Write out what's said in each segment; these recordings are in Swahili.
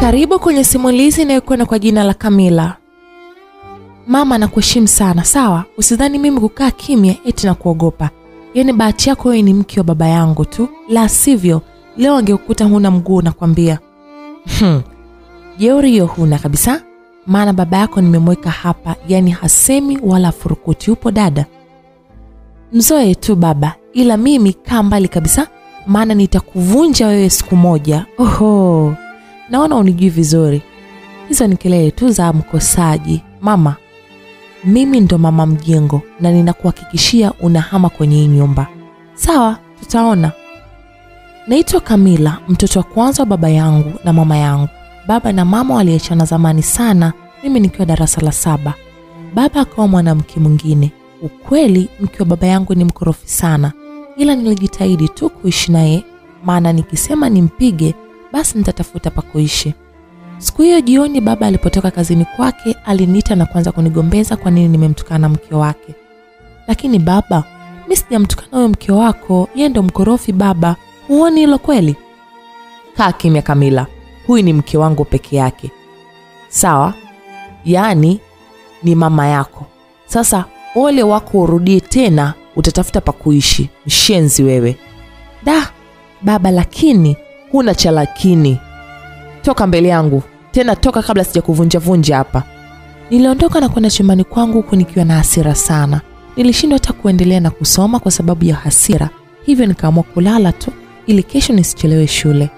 Karibu kwenye simulizi inayokwenda kwa jina la Kamila. Mama nakuheshimu sana, sawa? Usidhani mimi kukaa kimya eti na kuogopa. Yaani bahati yako wewe ni mke wa baba yangu tu, la sivyo leo angekukuta huna mguu nakwambia. Hmm. Jeuri hiyo huna kabisa, maana baba yako nimemweka hapa, yaani hasemi wala furukuti. Upo dada? Mzoe tu baba, ila mimi kaa mbali kabisa, maana nitakuvunja wewe siku moja. Oho, naona unijui vizuri. Hizo ni kelele tu za mkosaji. Mama, mimi ndo mama mjengo na ninakuhakikishia unahama kwenye hii nyumba. Sawa, tutaona. Naitwa Kamila, mtoto wa kwanza wa baba yangu na mama yangu. Baba na mama waliachana zamani sana, mimi nikiwa darasa la saba. Baba akawa mwanamke mwingine. Ukweli mke wa baba yangu ni mkorofi sana, ila nilijitahidi tu kuishi naye, maana nikisema nimpige basi nitatafuta pa kuishi. Siku hiyo jioni, baba alipotoka kazini kwake aliniita na kuanza kunigombeza kwa nini nimemtukana mke wake. Lakini baba, mi sijamtukana huyo mke wako, yeye ndo mkorofi baba. Huoni hilo kweli? Kaa kimya Kamila, huyu ni mke wangu peke yake, sawa? Yaani ni mama yako. Sasa ole wako urudie tena, utatafuta pa kuishi. Mshenzi wewe! Da baba, lakini huna cha lakini. Toka mbele yangu tena, toka kabla sijakuvunjavunja hapa. Niliondoka na kwenda chumbani kwangu huku nikiwa na hasira sana. Nilishindwa hata kuendelea na kusoma kwa sababu ya hasira, hivyo nikaamua kulala tu ili kesho nisichelewe shule.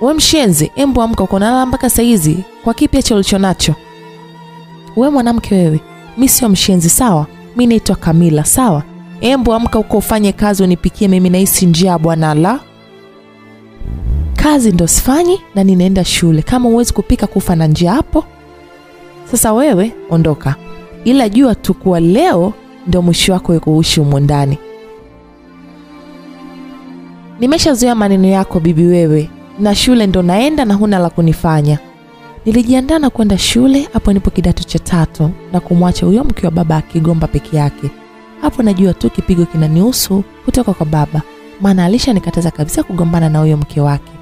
We mshenzi, embu amka, uko nalala mpaka saizi kwa kipi hicho nacho? We mwanamke wewe, mi sio mshenzi sawa? Mi naitwa Kamila sawa? Embu amka huko ufanye kazi unipikie, mimi nahisi njaa bwana. La, kazi ndo sifanyi na ninaenda shule. Kama huwezi kupika kufa na njia hapo. Sasa wewe ondoka, ila jua tu kuwa leo ndo mwisho wako kuishi humo ndani. Nimeshazoea maneno yako bibi wewe, na shule ndo naenda na huna la kunifanya. Nilijiandaa na kwenda shule, hapo nipo kidato cha tatu na kumwacha huyo mke wa baba akigomba peke yake. Hapo najua tu kipigo kinanihusu kutoka kwa baba, maana alishanikataza kabisa kugombana na huyo mke wake.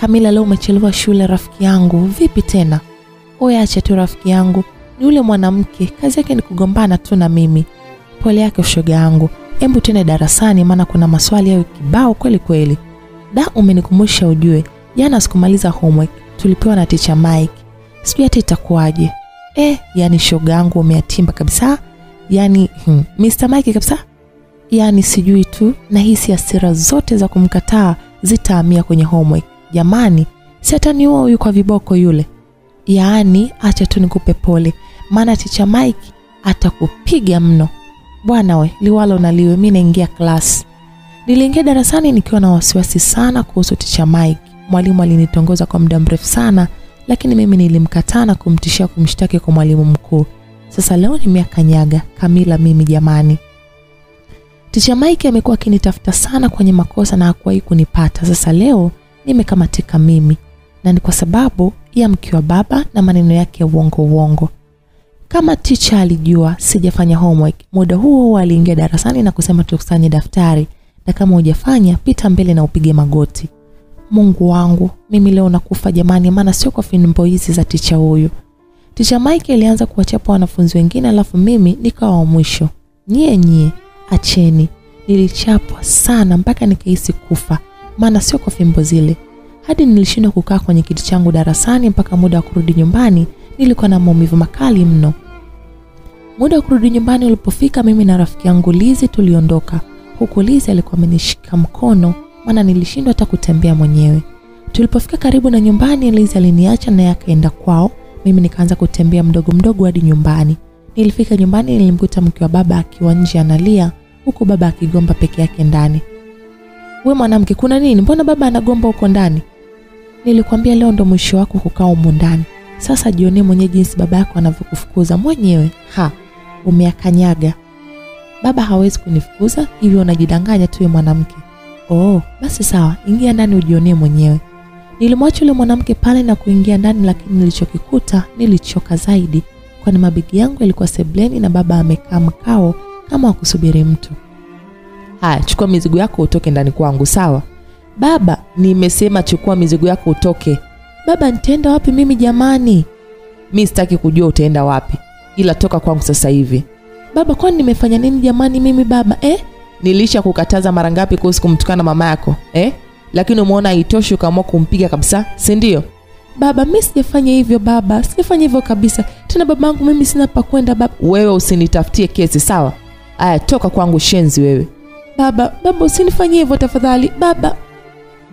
Kamila, leo umechelewa shule rafiki yangu. Vipi tena? Oya, acha tu rafiki yangu, ni yule mwanamke kazi yake ni kugombana tu na mimi. Pole yake ushoga yangu, embu tena darasani, maana kuna maswali yayo kibao kweli kweli. Da, umenikumbusha ujue, jana sikumaliza homework tulipewa na ticha Mike, sijui hata itakuwaje. Eh, yani shoga yangu umeatimba kabisa, yani hmm, Mr Mike kabisa, yani sijui tu, na nahisi hasira zote za kumkataa zitaamia kwenye homework. Jamani, si ataniua huyu kwa viboko yule. Yaani acha tu nikupe pole, maana ticha Mike atakupiga mno bwana. We liwalo naliwe mi naingia class. Niliingia darasani nikiwa na wasiwasi sana kuhusu ticha Mike. Mwalimu alinitongoza kwa muda mrefu sana, lakini mimi nilimkataa na kumtishia kumshtaki kwa mwalimu mkuu. Sasa leo ni miaka nyaga Kamila mimi jamani. Teacher Mike amekuwa akinitafuta sana kwenye makosa na hakuwahi kunipata. Sasa leo nimekamatika mimi, na ni kwa sababu ya mke wa baba na maneno yake ya uongo uongo. Kama ticha alijua sijafanya homework, muda huo huo aliingia darasani na kusema tukusanye daftari, na kama hujafanya pita mbele na upige magoti. Mungu wangu, mimi leo nakufa jamani, maana sio kwa fimbo hizi za ticha huyu. Ticha Mike alianza kuwachapa wanafunzi wengine, alafu mimi nikawa wa mwisho. Nyie nyie, acheni. Nilichapwa sana mpaka nikahisi kufa, maana sio kwa fimbo zile. Hadi nilishindwa kukaa kwenye kiti changu darasani mpaka muda wa kurudi nyumbani. Nilikuwa na maumivu makali mno. Muda wa kurudi nyumbani ulipofika, mimi na rafiki yangu Lizi tuliondoka, huku Lizi alikuwa amenishika mkono maana nilishindwa hata kutembea mwenyewe. Tulipofika karibu na nyumbani, Lizi aliniacha naye akaenda kwao. Mimi nikaanza kutembea mdogo mdogo hadi nyumbani. Nilifika nyumbani, nilimkuta mke wa baba akiwa nje analia, huku baba akigomba peke yake ndani. We mwanamke, kuna nini? Mbona baba anagomba huko ndani? Nilikwambia leo ndo mwisho wako kukaa humu ndani. Sasa jionee mwenyewe jinsi baba yako anavyokufukuza mwenyewe. Ha, umeakanyaga. Baba hawezi kunifukuza, hivyo unajidanganya tu mwanamke. Oh, basi sawa, ingia ndani ujionee mwenyewe. Nilimwacha yule mwanamke pale na kuingia ndani, lakini nilichokikuta nilichoka zaidi, kwani mabigi yangu yalikuwa sebleni na baba amekaa mkao kama wakusubiri mtu. Haya, chukua mizigo yako utoke ndani kwangu, sawa? Baba, nimesema chukua mizigo yako utoke. Baba, nitaenda wapi mimi jamani? Mi sitaki kujua utaenda wapi, ila toka kwangu sasa hivi. Baba, kwani nimefanya nini jamani mimi baba eh? Nilisha kukataza mara ngapi kuhusu kumtukana mama yako eh? Lakini umeona haitoshi ukaamua kumpiga kabisa, si ndio? Baba, mi sijafanya hivyo baba, sijafanya hivyo kabisa. Tena babangu mimi sina pa kwenda baba. Wewe usinitafutie kesi sawa? Aya, toka kwangu shenzi wewe. Baba, baba usinifanyie hivyo tafadhali baba.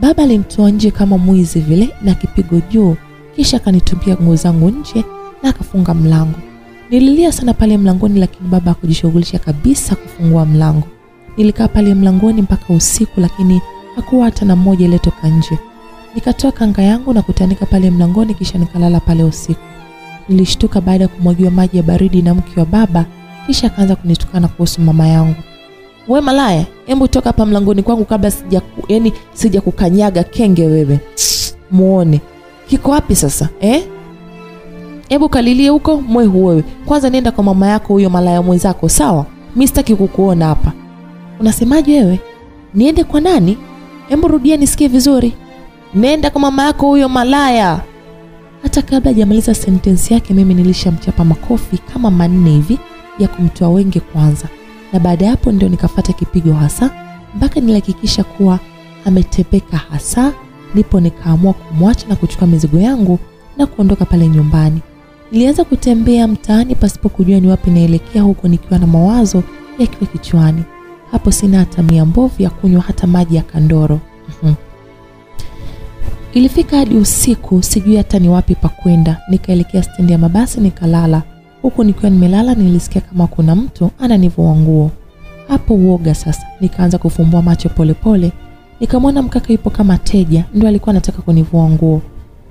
Baba alimtoa nje kama mwizi vile na kipigo juu, kisha akanitupia nguo zangu nje na akafunga mlango. Nililia sana pale mlangoni, lakini baba hakujishughulisha kabisa kufungua mlango. Nilikaa pale mlangoni mpaka usiku, lakini hakuwa hata na mmoja aliyetoka nje. Nikatoa kanga yangu na kutanika pale mlangoni, kisha nikalala pale usiku. Nilishtuka baada ya kumwagiwa maji ya baridi na mke wa baba, kisha akaanza kunitukana kuhusu mama yangu. We malaya, hebu toka hapa mlangoni kwangu kabla sija yani sija kukanyaga kenge wewe. Muone kiko wapi sasa eh? Hebu kalilie huko mwehu huwewe Kwanza nenda kwa mama yako huyo malaya mwenzako, sawa? Mi sitaki kukuona hapa. Unasemaje wewe? Niende kwa nani? Hebu rudia nisikie vizuri. Nenda kwa mama yako huyo malaya. Hata kabla hajamaliza sentensi yake, mimi nilishamchapa makofi kama manne hivi ya kumtoa wenge kwanza, na baada ya hapo ndio nikafata kipigo hasa mpaka nilihakikisha kuwa ametepeka hasa, ndipo nikaamua kumwacha na kuchukua mizigo yangu na kuondoka pale nyumbani. Nilianza kutembea mtaani pasipo kujua ni wapi naelekea, huko nikiwa na mawazo yakiwa kichwani. Hapo sina hata mia mbovu ya kunywa hata maji ya kandoro. Mhm. Ilifika hadi usiku, sijui hata ni wapi pa kwenda. Nikaelekea stendi ya mabasi nikalala. Huku nikiwa nimelala, nilisikia kama kuna mtu ananivua nguo. Hapo uoga sasa, nikaanza kufumbua macho polepole. Nikamwona mkaka yupo kama teja, ndio alikuwa anataka kunivua nguo.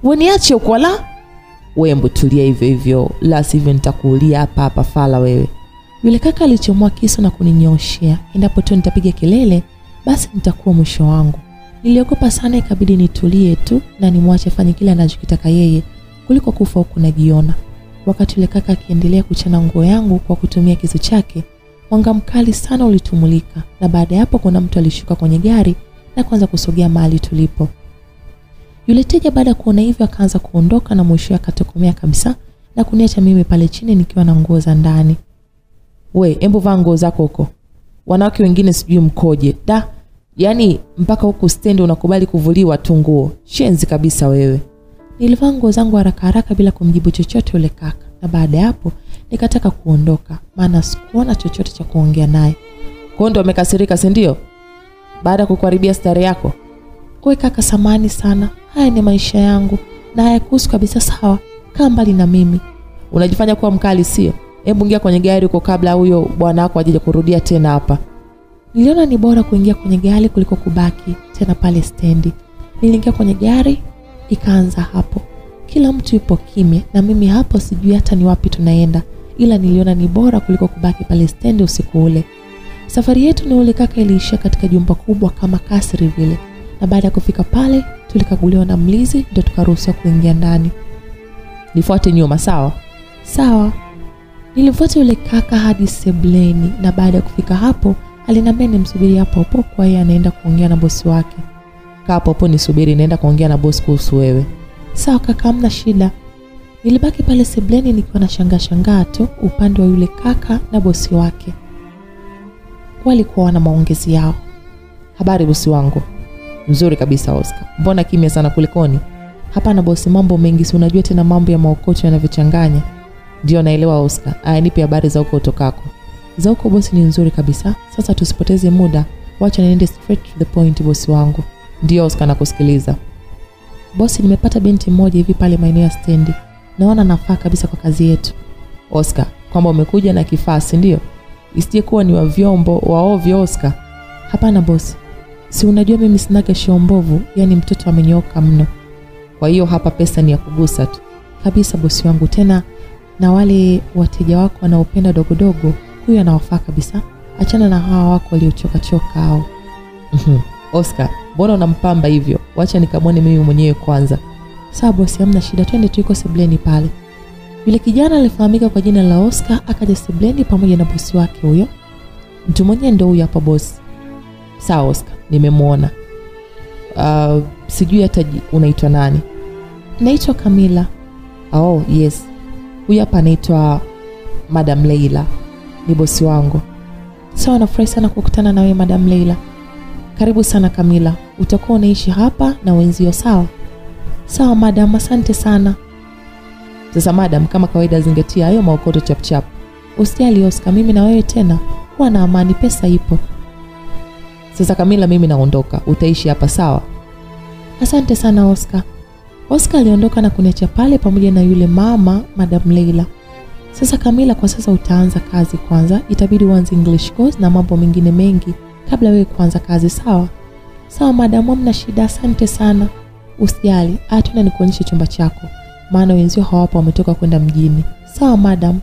We niache huko la we mbu tulia hivyo hivyo, la sivyo nitakuulia hapa hapa fala wewe. Yule kaka alichomoa kisu na kuninyooshea, Endapo tu nitapiga kelele, basi nitakuwa mwisho wangu. Niliogopa sana, ikabidi nitulie tu na nimwache afanye kile anachokitaka yeye kuliko kufa huku najiona. Wakati yule kaka akiendelea kuchana nguo yangu kwa kutumia kisu chake, mwanga mkali sana ulitumulika, na baada ya hapo kuna mtu alishuka kwenye gari na kuanza kusogea mahali tulipo. Yule teja baada ya kuona hivyo akaanza kuondoka na mwisho akatokomea kabisa na kuniacha mimi pale chini nikiwa na nguo za ndani. We, embo vaa nguo zako huko. Wanawake wengine sijui mkoje. Da, yaani mpaka huku stendi unakubali kuvuliwa tu nguo. Shenzi kabisa wewe. Nilivaa nguo zangu haraka haraka bila kumjibu chochote yule kaka, na baada ya hapo nikataka kuondoka, maana sikuona chochote cha kuongea naye. kondo amekasirika, si ndio? Baada ya kukuharibia stare yako. We kaka, samani sana, haya ni maisha yangu na hayakuhusu kabisa. Sawa, kaa mbali na mimi. Unajifanya kuwa mkali, sio? Hebu ingia kwenye gari huko kabla huyo bwana wako aje kurudia tena hapa. Niliona ni bora kuingia kwenye gari kuliko kubaki tena pale stendi. Niliingia kwenye gari, ikaanza hapo. Kila mtu yupo kimya na mimi hapo sijui hata ni wapi tunaenda, ila niliona ni bora kuliko kubaki pale stendi usiku ule. Safari yetu na ule kaka iliishia katika jumba kubwa kama kasri vile, na baada ya kufika pale tulikaguliwa na mlizi ndio tukaruhusiwa kuingia ndani. Nifuate nyuma, sawa? Sawa. Nilifuata yule kaka hadi sebleni, na baada ya kufika hapo aliniambia nimsubiri hapo hapo, kwa hiyo anaenda kuongea na bosi wake. Kaa hapo hapo nisubiri, naenda kuongea na bosi kuhusu wewe. Sawa kaka, hamna shida. Nilibaki pale sebleni nikiwa na shangaa shangaa tu upande wa yule kaka na bosi wake. Walikuwa wana maongezi yao. Habari bosi wangu. Mzuri kabisa Oscar. Mbona kimya sana kulikoni? Hapana bosi, mambo mengi, si unajua tena mambo ya maokoto yanavyochanganya. Ndio naelewa Oscar. Aya, nipe habari za huko utokako. Za huko bosi ni nzuri kabisa. Sasa tusipoteze muda, wacha niende straight to the point bosi wangu. Ndio Oscar, nakusikiliza. Bosi, nimepata binti mmoja hivi pale maeneo ya stendi. Naona nafaa kabisa kwa kazi yetu. Oscar, kwamba umekuja na kifaa, si ndio? Isije kuwa ni wa vyombo wa ovyo Oscar. Hapana bosi. Si unajua mimi sinaga shiombovu, yani mtoto amenyooka mno. Kwa hiyo hapa pesa ni ya kugusa tu. Kabisa bosi wangu tena na wale wateja wako wanaopenda dogodogo, huyu anawafaa kabisa. Achana na hawa wako waliochokachoka hao. Oscar, mbona unampamba hivyo? Wacha nikamwone mimi mwenyewe kwanza. Sawa bosi, hamna shida, twende tuiko sebleni pale. Yule kijana alifahamika kwa jina la Oscar akaja sebleni pamoja na bosi wake huyo. Mtu mwenyewe ndo huyo hapa bosi. Sawa Oscar, nimemwona. uh, sijui hata unaitwa nani naitwa Kamila. oh yes huyu hapa anaitwa madam leila ni bosi wangu Sawa, nafurahi sana kukutana na wewe Madam Leila. Karibu sana kamila Utakuwa unaishi hapa na wenzio, sawa? Sawa madam, asante sana. sasa madam kama kawaida zingatia hayo maokoto chapchap Usijali Oscar, mimi na wewe tena. Kuwa na amani, pesa ipo. sasa kamila mimi naondoka utaishi hapa sawa Asante sana Oscar. Oscar aliondoka na kuniacha pale pamoja na yule mama Madam Leila. Sasa Kamila, kwa sasa utaanza kazi kwanza, itabidi uanze English course na mambo mengine mengi kabla wewe kuanza kazi, sawa? Sawa madam, amna shida, asante sana. Usijali, atuna nikuonyeshe chumba chako, maana wenzio hawapo, wametoka kwenda mjini. Sawa madam.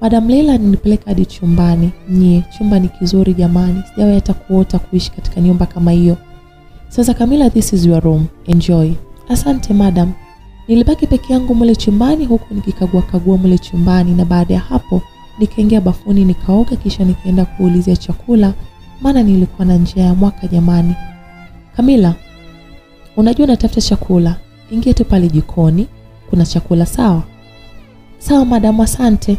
Madam Leila alinipeleka hadi chumbani. Nyie, chumba ni kizuri jamani, sijawahi hata kuota kuishi katika nyumba kama hiyo. Sasa Kamila, this is your room. Enjoy. Asante madam. Nilibaki peke yangu mule chumbani huku nikikagua kagua mule chumbani na baada ya hapo nikaingia bafuni nikaoga kisha nikaenda kuulizia chakula maana nilikuwa na njia ya mwaka jamani. Kamila, unajua natafuta chakula. Ingia tu pale jikoni, kuna chakula sawa? Sawa madamu, asante.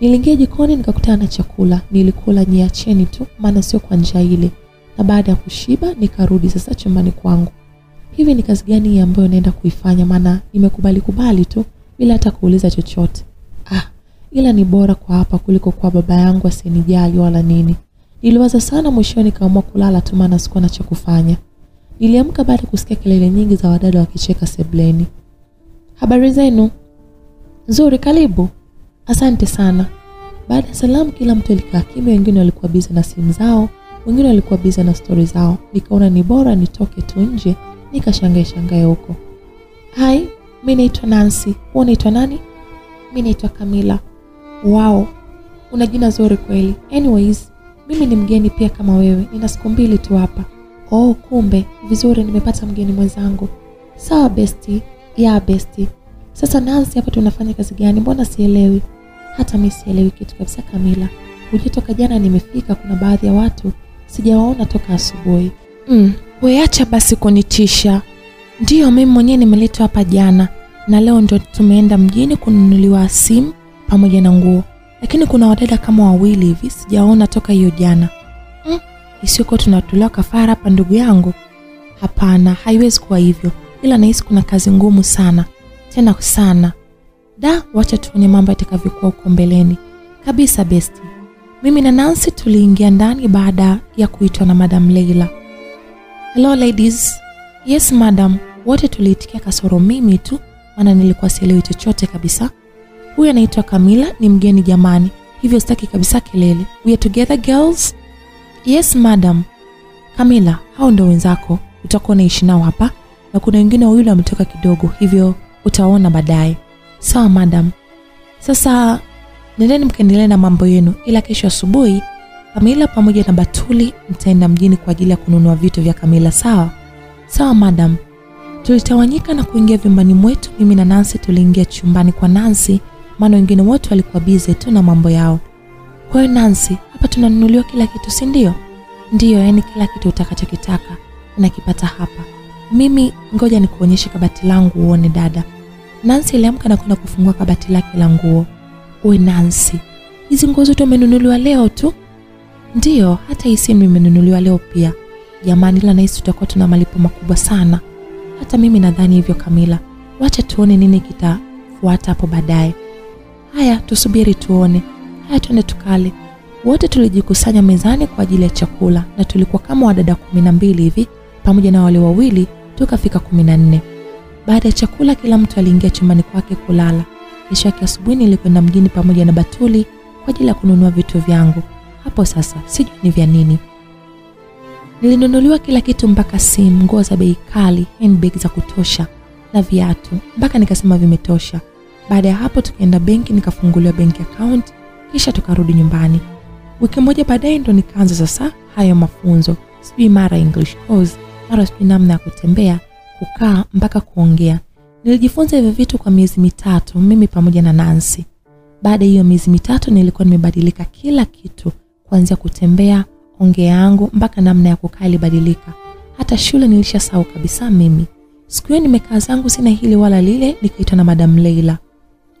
Niliingia jikoni nikakutana na chakula. Nilikula niacheni tu maana sio kwa njia ile. Na baada ya kushiba nikarudi sasa chumbani kwangu. Hivi ni kazi gani ambayo naenda kuifanya maana nimekubali kubali tu bila hata kuuliza chochote. Ah, ila ni bora kwa hapa kuliko kwa baba yangu asinijali wala nini. Niliwaza sana mwishoni nikaamua kulala tu maana sikuwa na cha kufanya. Niliamka baada kusikia kelele nyingi za wadada wakicheka sebleni. Habari zenu? Nzuri, karibu. Asante sana. Baada ya salamu, kila mtu alikaa kimya. Wengine walikuwa biza na simu zao, wengine walikuwa biza na stori zao. Nikaona ni bora nitoke tu nje nikashangae shangae huko. Hai, mi naitwa Nancy. Wewe unaitwa nani? Mi naitwa Kamila. Wow, una jina zuri kweli. Anyways, mimi ni mgeni pia kama wewe, nina siku mbili tu hapa. Oh, kumbe vizuri, nimepata mgeni mwenzangu. Sawa besti. Ya besti. Sasa nansi hapa tunafanya kazi gani? Mbona sielewi? Hata mi sielewi kitu kabisa. Kamila, hujui toka jana nimefika, kuna baadhi ya watu sijawaona toka asubuhi. Mm, weacha basi kunitisha. Ndiyo, mimi mwenyewe nimeletwa hapa jana na leo ndo tumeenda mjini kununuliwa simu pamoja na nguo, lakini kuna wadada kama wawili hivi sijaona toka hiyo jana. Mm, isiyokuwa tunatolewa kafara hapa, ndugu yangu? Hapana, haiwezi kuwa hivyo, ila nahisi kuna kazi ngumu sana, tena sana. Da, wacha tuone mambo yatakavyokuwa huko mbeleni. Kabisa besti. Mimi na nansi tuliingia ndani baada ya kuitwa na Madam Leila. Hello ladies. Yes madam. Wote tuliitikia kasoro mimi tu, maana nilikuwa sielewi chochote kabisa. Huyu anaitwa Kamila, ni mgeni jamani, hivyo sitaki kabisa kelele. We are together girls? Yes madam. Kamila, hao ndo wenzako, utakuwa unaishi nao hapa, na kuna wengine wawili wametoka kidogo, hivyo utaona baadaye. Sawa madam. Sasa nendeni mkaendelee na mambo yenu, ila kesho asubuhi Kamila pamoja na Batuli mtaenda mjini kwa ajili ya kununua vitu vya Kamila, sawa? Sawa madam. Tulitawanyika na kuingia vyumbani mwetu. Mimi na nansi tuliingia chumbani kwa Nancy, maana wengine wote walikuwa bize tu na mambo yao. Kwa hiyo Nancy, hapa tunanunuliwa kila kitu, si ndio? Ndiyo, yani kila kitu utakachokitaka unakipata hapa. Mimi ngoja nikuonyeshe kabati langu uone dada. nansi iliamka na kwenda kufungua kabati lake la nguo. Uwe nansi hizi nguo zote umenunuliwa leo tu? Ndiyo, hata hii simu imenunuliwa leo pia. Jamani, ila nahisi tutakuwa tuna malipo makubwa sana. Hata mimi nadhani hivyo Kamila. Wacha tuone nini kitafuata hapo baadaye. Haya, tusubiri tuone. Haya, twende tukale. Wote tulijikusanya mezani kwa ajili ya chakula na tulikuwa kama wadada kumi na mbili hivi, pamoja na wale wawili tukafika kumi na nne. Baada ya chakula, kila mtu aliingia chumbani kwake kulala. Kesho yake asubuhi nilikwenda mjini pamoja na Batuli kwa ajili ya kununua vitu vyangu. Hapo sasa sijui ni vya nini. Nilinunuliwa kila kitu mpaka simu, nguo za bei kali, handbag za kutosha na viatu, mpaka nikasema vimetosha. Baada ya hapo tukaenda benki, nikafunguliwa benki account, kisha tukarudi nyumbani. Wiki moja baadaye ndo nikaanza sasa hayo mafunzo, sijui mara English course, mara sijui namna ya kutembea, kukaa mpaka kuongea. Nilijifunza hivyo vitu kwa miezi mitatu, mimi pamoja na Nancy. Baada hiyo miezi mitatu nilikuwa nimebadilika kila kitu, kuanzia kutembea, ongea yangu mpaka namna ya kukaa ilibadilika. hata shule nilishasahau kabisa mimi. Siku hiyo nimekaa zangu sina hili wala lile, nikaitwa na Madam Leila.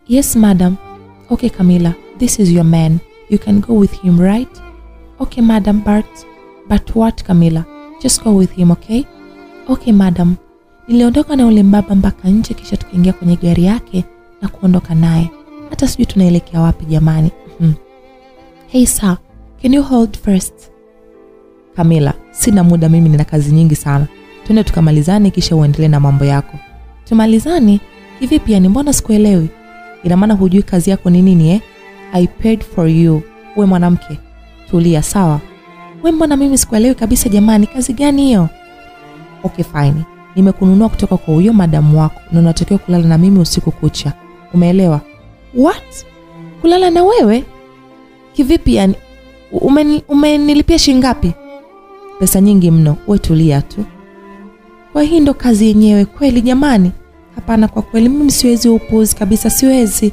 Yes madam. Okay Camilla, this is your man. You can go with him, right? Okay madam, but but what Camilla? Just go with him, okay? Okay madam. Niliondoka na ule mbaba mpaka nje, kisha tukaingia kwenye gari yake na kuondoka naye. Hata sijui tunaelekea wapi jamani. Hey sir, can you hold first? Camilla, sina muda mimi nina kazi nyingi sana. Twende tukamalizane kisha uendelee na mambo yako. Tumalizane? Kivipi yani mbona sikuelewi? Ina maana hujui kazi yako ni nini eh? I paid for you. We mwanamke, tulia sawa. We mbona mimi sikuelewi kabisa jamani, kazi gani hiyo? Okay fine. Nimekununua kutoka kwa huyo madamu wako na unatakiwa kulala na mimi usiku kucha. Umeelewa? What? Kulala na wewe? Kivipi yani? umenilipia Umenilipia shilingi ngapi? Pesa nyingi mno. We tulia tu. Kwa hii ndo kazi yenyewe kweli jamani? Hapana, kwa kweli mimi siwezi upuzi kabisa, siwezi.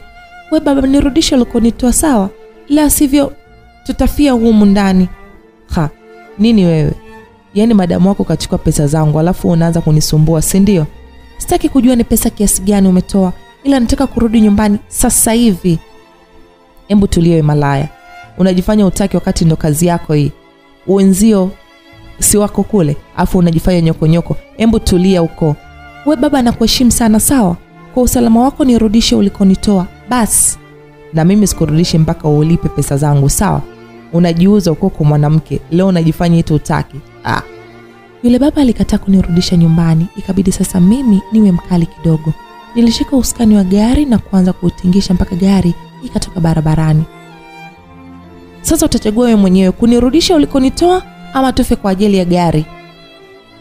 We baba, nirudishe ulikonitoa sawa, la sivyo tutafia humu ndani. Ha, nini wewe? Yaani madamu wako kachukua pesa zangu alafu unaanza kunisumbua, si ndio? Sitaki kujua ni pesa kiasi gani umetoa, ila nataka kurudi nyumbani sasa hivi. Hebu tuliewe malaya, unajifanya utaki wakati ndo kazi yako hii. Wenzio si wako kule, afu unajifanya nyokonyoko. Embu tulia huko. We baba, nakuheshimu sana, sawa? Kwa usalama wako nirudishe ulikonitoa basi, na mimi sikurudishe mpaka ulipe pesa zangu, sawa? Unajiuza ukoko kwa mwanamke, leo unajifanya eti utaki. Ah. Yule baba alikataa kunirudisha nyumbani, ikabidi sasa mimi niwe mkali kidogo. Nilishika usukani wa gari na kuanza kuutingisha mpaka gari ikatoka barabarani. Sasa utachagua wewe mwenyewe kunirudisha ulikonitoa ama tufe kwa ajili ya gari.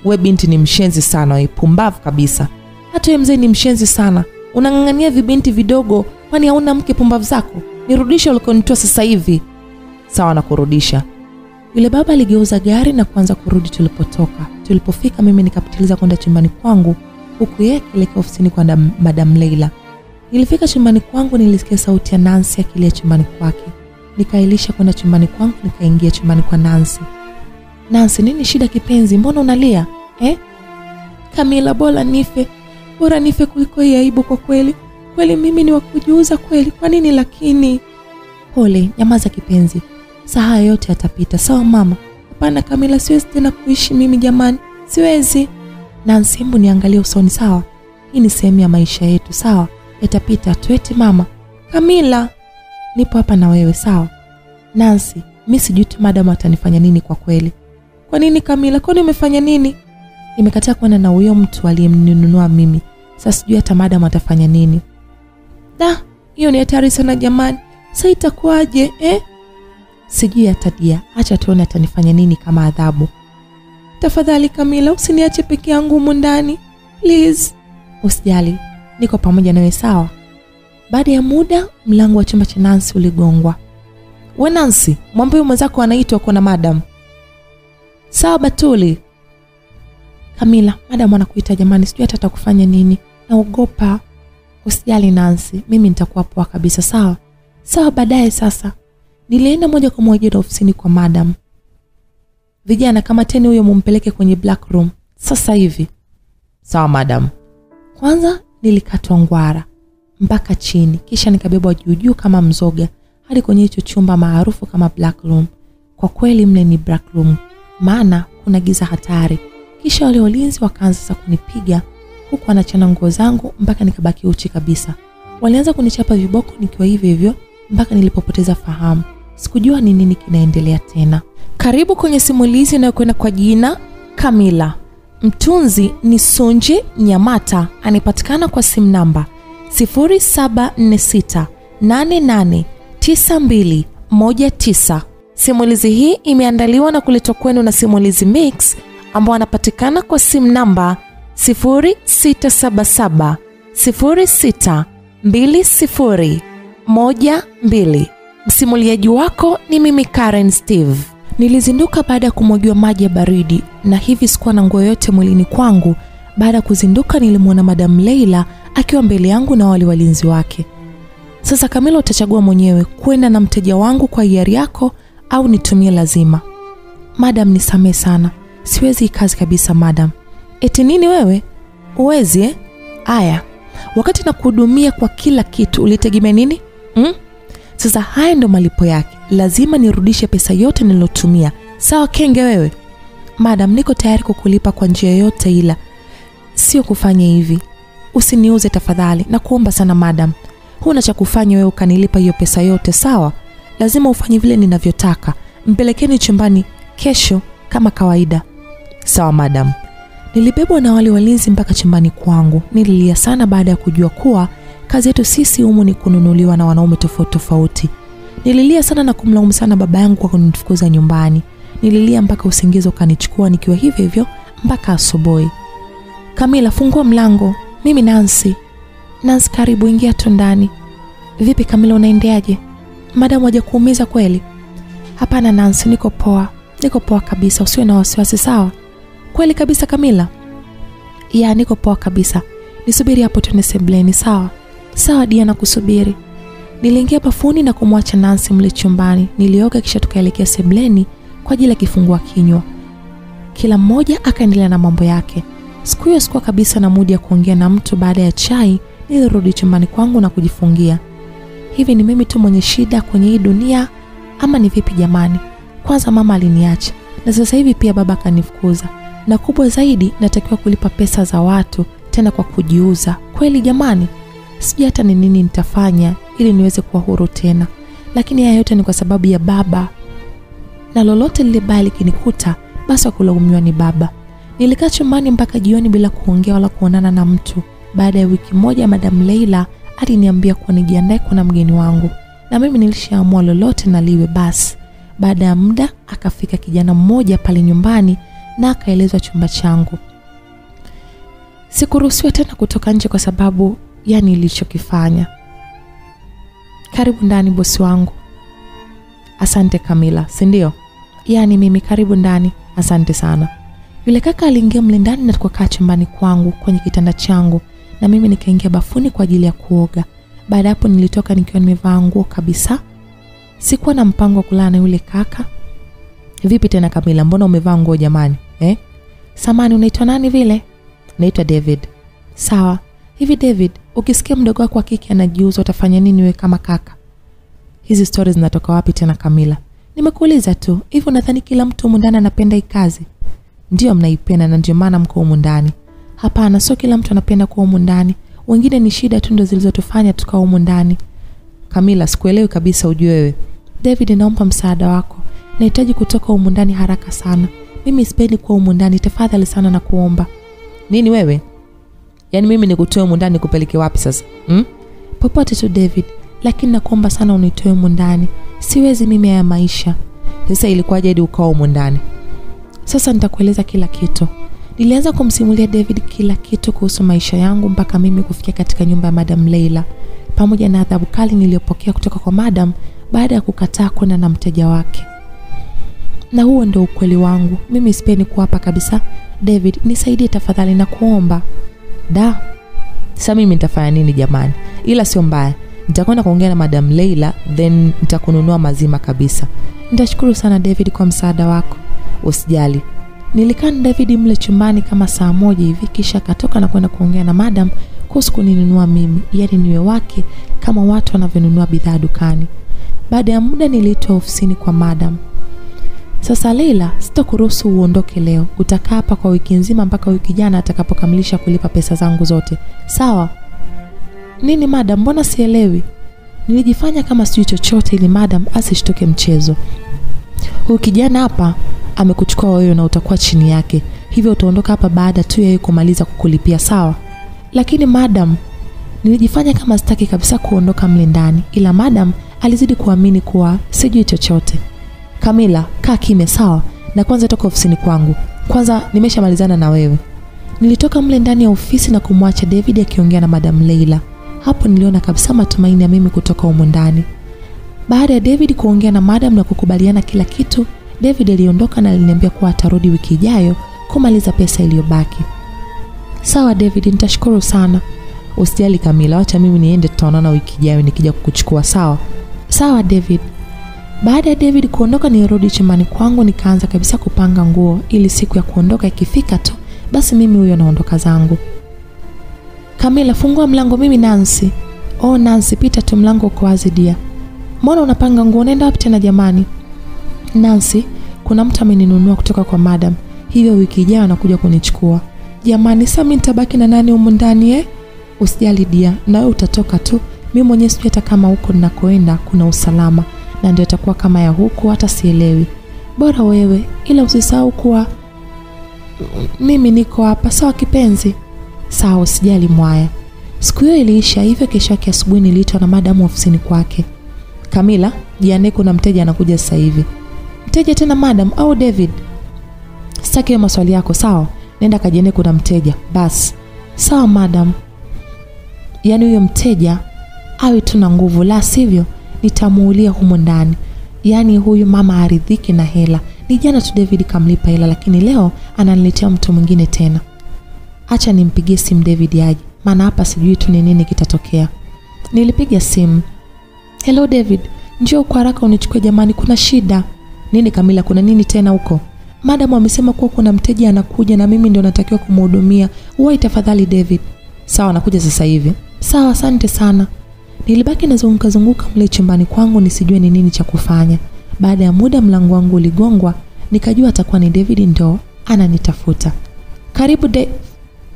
We binti ni mshenzi sana, we pumbavu kabisa. Hata we mzee ni mshenzi sana, unang'ang'ania vibinti vidogo, kwani hauna mke? Pumbavu zako, nirudishe ulikonitoa sasa hivi. Sawa, na kurudisha. Yule baba aligeuza gari na kuanza kurudi tulipotoka. Tulipofika mimi nikapitiliza kwenda chumbani kwangu, huku yeye akielekea ofisini kwa dam- Madam Leila. Nilifika chumbani kwangu, nilisikia sauti ya Nancy akilia chumbani kwake. Nikailisha kwenda chumbani kwangu, nikaingia chumbani kwa Nancy. Nancy, nini shida kipenzi? Mbona unalia eh? Kamila, bora nife, bora nife kuliko hii aibu. Kwa kweli, kweli mimi ni wakujiuza kweli. Kwa nini lakini? Pole, nyamaza kipenzi, saa haya yote yatapita. Sawa mama? Hapana Kamila, siwezi tena kuishi mimi jamani, siwezi. Nancy, hebu niangalie usoni, sawa? Hii ni sehemu ya maisha yetu, sawa? Yatapita tueti mama. Kamila, nipo hapa na wewe, sawa? Nancy, mi sijuti madam atanifanya nini kwa kweli. Kwa nini Kamila? Kwani umefanya nini? Nimekataa kuenda na huyo mtu aliyemnunua mimi. Sasa sijui hata madam atafanya nini. Da, hiyo ni hatari sana jamani. Sasa itakuwaje eh? Sijui atadia. Acha tuone atanifanya nini kama adhabu. Tafadhali Kamila, usiniache peke yangu humu ndani. Please. Usijali. Niko pamoja nawe sawa? Baada ya muda, mlango wa chumba cha Nancy uligongwa. We Nancy, mwambie mwenzako anaitwa kuna madam. Sawa Batuli. Kamila, madam anakuita jamani, sijui hata atakufanya nini. Naogopa. Usijali nansi mimi nitakuwa poa kabisa sawa? Sawa baadaye sasa. Nilienda moja kwa moja ofisini kwa madam. Vijana kama teni huyo mumpeleke kwenye black room sasa hivi. Sawa madam. Kwanza nilikatwa ngwara mpaka chini, kisha nikabebwa juujuu juu kama mzoga hadi kwenye hicho chumba maarufu kama black room. Kwa kweli mle ni black room, maana kuna giza hatari. Kisha wale walinzi wakaanza sasa kunipiga huku anachana nguo zangu mpaka nikabaki uchi kabisa. Walianza kunichapa viboko nikiwa hivyo hivyo mpaka nilipopoteza fahamu. Sikujua ni nini kinaendelea tena. Karibu kwenye simulizi inayokwenda kwa jina Kamila. Mtunzi ni Sunji Nyamata, anayepatikana kwa simu namba 0746 889219. Simulizi hii imeandaliwa na kuletwa kwenu na Simulizi Mix ambao anapatikana kwa simu namba 0677 06 2012. Msimuliaji wako ni mimi Karen Steve. Nilizinduka baada ya kumwagiwa maji ya baridi na hivi sikuwa na nguo yote mwilini kwangu. Baada ya kuzinduka, nilimwona Madamu Leila akiwa mbele yangu na wale walinzi wake. Sasa Kamila, utachagua mwenyewe kwenda na mteja wangu kwa hiari yako au nitumie lazima. Madam, nisamee sana, siwezi kazi kabisa madam. Eti nini wewe? Uwezi eh? Aya, wakati nakuhudumia kwa kila kitu ulitegemea nini mm? Sasa haya ndo malipo yake, lazima nirudishe pesa yote niliyotumia. Sawa kenge wewe? Madam, niko tayari kukulipa kwa njia yoyote, ila sio kufanya hivi. Usiniuze tafadhali, nakuomba sana madam. Huna cha kufanya wewe ukanilipa hiyo pesa yote, sawa? Lazima ufanye vile ninavyotaka. Mpelekeni chumbani kesho kama kawaida. Sawa madam. Nilibebwa na wale walinzi mpaka chumbani kwangu. Nililia sana baada ya kujua kuwa kazi yetu sisi humu ni kununuliwa na wanaume tofauti tofauti. Nililia sana na kumlaumu sana baba yangu kwa kunifukuza nyumbani. Nililia mpaka usingizi ukanichukua nikiwa hivyo hivyo mpaka asubuhi. Kamila, fungua mlango. Mimi nansi nansi karibu, ingia tu ndani. Vipi Kamila, unaendeaje? Madamu hajakuumiza kweli? Hapana Nancy, niko poa, niko poa kabisa, usiwe na wasiwasi, sawa? Kweli kabisa Kamila? Ya, niko poa kabisa. Nisubiri hapo tuende sebleni, sawa? Sawa dia, na kusubiri Niliingia bafuni na kumwacha Nancy mle chumbani. Nilioga kisha tukaelekea sebleni kwa ajili ya kifungua kinywa. Kila mmoja akaendelea na mambo yake. Siku hiyo sikuwa kabisa na mudi ya kuongea na mtu. Baada ya chai, nilirudi chumbani kwangu na kujifungia. Hivi ni mimi tu mwenye shida kwenye hii dunia ama ni vipi jamani? Kwanza mama aliniacha na sasa hivi pia baba akanifukuza, na kubwa zaidi, natakiwa kulipa pesa za watu tena kwa kujiuza. Kweli jamani, sijui hata ni nini nitafanya ili niweze kuwa huru tena, lakini haya yote ni kwa sababu ya baba, na lolote lile baya likinikuta, basi wakulaumiwa ni baba. Nilikaa chumbani mpaka jioni bila kuongea wala kuonana na mtu. Baada ya wiki moja, madamu Leila aliniambia kuwa nijiandae kuna mgeni wangu, na mimi nilishaamua lolote na liwe basi. Baada ya muda akafika kijana mmoja pale nyumbani na akaelezwa chumba changu. Sikuruhusiwa tena kutoka nje kwa sababu ya nilichokifanya. Karibu ndani bosi wangu. Asante Kamila, sindio? Yaani mimi, karibu ndani. Asante sana. Yule kaka aliingia mle ndani na tukakaa chumbani kwangu kwenye kitanda changu, na mimi nikaingia bafuni kwa ajili ya kuoga. Baada hapo nilitoka nikiwa nimevaa nguo kabisa. Sikuwa na mpango wa kulala na yule kaka. Vipi tena Kamila, mbona umevaa nguo jamani? Eh? Samani, unaitwa nani vile? Naitwa David. Sawa. Hivi David, ukisikia mdogo wako wa kike anajiuza utafanya nini wewe kama kaka? Hizi stori zinatoka wapi tena Kamila? Nimekuuliza tu. Hivi unadhani kila mtu humu ndani anapenda hii kazi? Ndio mnaipenda na ndio maana mko humu ndani. Hapana, sio kila mtu anapenda kuwa humu ndani. Wengine ni shida tu ndo zilizotufanya tukawa humu ndani. Kamila, sikuelewi kabisa ujue wewe. David, naomba msaada wako. Nahitaji kutoka humu ndani haraka sana. Mimi sipendi kuwa humu ndani, tafadhali sana na kuomba. Nini wewe? Yaani mimi nikutoe humu ndani kupeleke wapi sasa? Hmm? Popote tu David, lakini nakuomba sana unitoe humu ndani. Siwezi mimi haya maisha. Sasa ilikuwaje hadi ukawa humu ndani? Sasa nitakueleza kila kitu. Nilianza kumsimulia David kila kitu kuhusu maisha yangu mpaka mimi kufikia katika nyumba ya Madam Leila, pamoja na adhabu kali niliyopokea kutoka kwa Madam baada ya kukataa kwenda na mteja wake. Na huo ndio ukweli wangu. Mimi sipendi kuapa kabisa. David, nisaidie tafadhali na kuomba. Da. Sasa mimi nitafanya nini jamani? Ila sio mbaya. Nitakwenda kuongea na Madam Leila then nitakununua mazima kabisa. Nitashukuru sana David kwa msaada wako. Usijali. Nilikaa na David mle chumbani kama saa moja hivi kisha akatoka na kwenda kuongea na Madam kuhusu kuninunua mimi, yani niwe wake kama watu wanavyonunua bidhaa dukani. Baada ya muda niliitwa ofisini kwa Madam. Sasa Leila, sitakuruhusu uondoke leo. Utakaa hapa kwa wiki nzima mpaka wiki jana atakapokamilisha kulipa pesa zangu zote. Sawa? Nini madam, mbona sielewi? Nilijifanya kama sijui chochote ili madam asishtuke mchezo. Huyu kijana hapa amekuchukua wewe na utakuwa chini yake. Hivyo utaondoka hapa baada tu yeye kumaliza kukulipia, sawa? Lakini madam, nilijifanya kama sitaki kabisa kuondoka mle ndani, ila madam alizidi kuamini kuwa sijui chochote. Kamila, kaa kime sawa, na kwanza toka ofisini kwangu. Kwanza nimeshamalizana na wewe. Nilitoka mle ndani ya ofisi na kumwacha David akiongea na Madam Leila. Hapo niliona kabisa matumaini ya mimi kutoka humo ndani. Baada ya David kuongea na Madam na kukubaliana kila kitu, David aliondoka na aliniambia kuwa atarudi wiki ijayo kumaliza pesa iliyobaki. Sawa David, nitashukuru sana. Usijali Kamila, wacha mimi niende, tutaonana wiki ijayo nikija kukuchukua, sawa? Sawa David. Baada ya David kuondoka, nilirudi chumbani kwangu nikaanza kabisa kupanga nguo ili siku ya kuondoka ikifika tu basi mimi huyo naondoka zangu. Kamila, fungua mlango, mimi Nancy. Oh Nancy, pita tu, mlango uko wazi dia. Mbona unapanga nguo? Unaenda wapi tena jamani? Nancy, kuna mtu ameninunua kutoka kwa madam, hivyo wiki ijayo anakuja kunichukua. Jamani, sasa mimi nitabaki na nani humu ndani eh? Usijali dia, na wewe utatoka tu. Mimi mwenyewe sijui hata kama huko ninakoenda kuna usalama, na ndio itakuwa kama ya huku, hata sielewi. Bora wewe, ila usisahau kuwa mimi niko hapa. Sawa kipenzi? Sawa, usijali mwaya. Siku hiyo iliisha hivyo. Kesho yake asubuhi niliitwa na madamu ofisini kwake. Kamila, jiandae, kuna mteja anakuja sasa hivi. Mteja tena madam au David? Sitaki hiyo maswali yako. Sawa, nenda kajene kuna mteja. Basi sawa madam. Yaani huyo mteja awe tu na nguvu, la sivyo nitamuulia humo ndani. Yaani huyu mama aridhiki na hela. Ni jana tu David kamlipa hela, lakini leo ananiletea mtu mwingine tena. Acha nimpigie simu David aje, maana hapa sijui tu ni nini kitatokea. Nilipiga simu. Hello David, njoo kwa haraka unichukue jamani, kuna shida. Nini Kamila, kuna nini tena huko? Madam amesema kuwa kuna mteja anakuja na mimi ndio natakiwa kumhudumia. Uwai tafadhali David. Sawa, nakuja sasa hivi. Sawa, asante sana. Nilibaki nazunguka zunguka mle chumbani kwangu nisijue ni nini cha kufanya. Baada ya muda mlango wangu uligongwa, nikajua atakuwa ni David ndo ananitafuta. Karibu de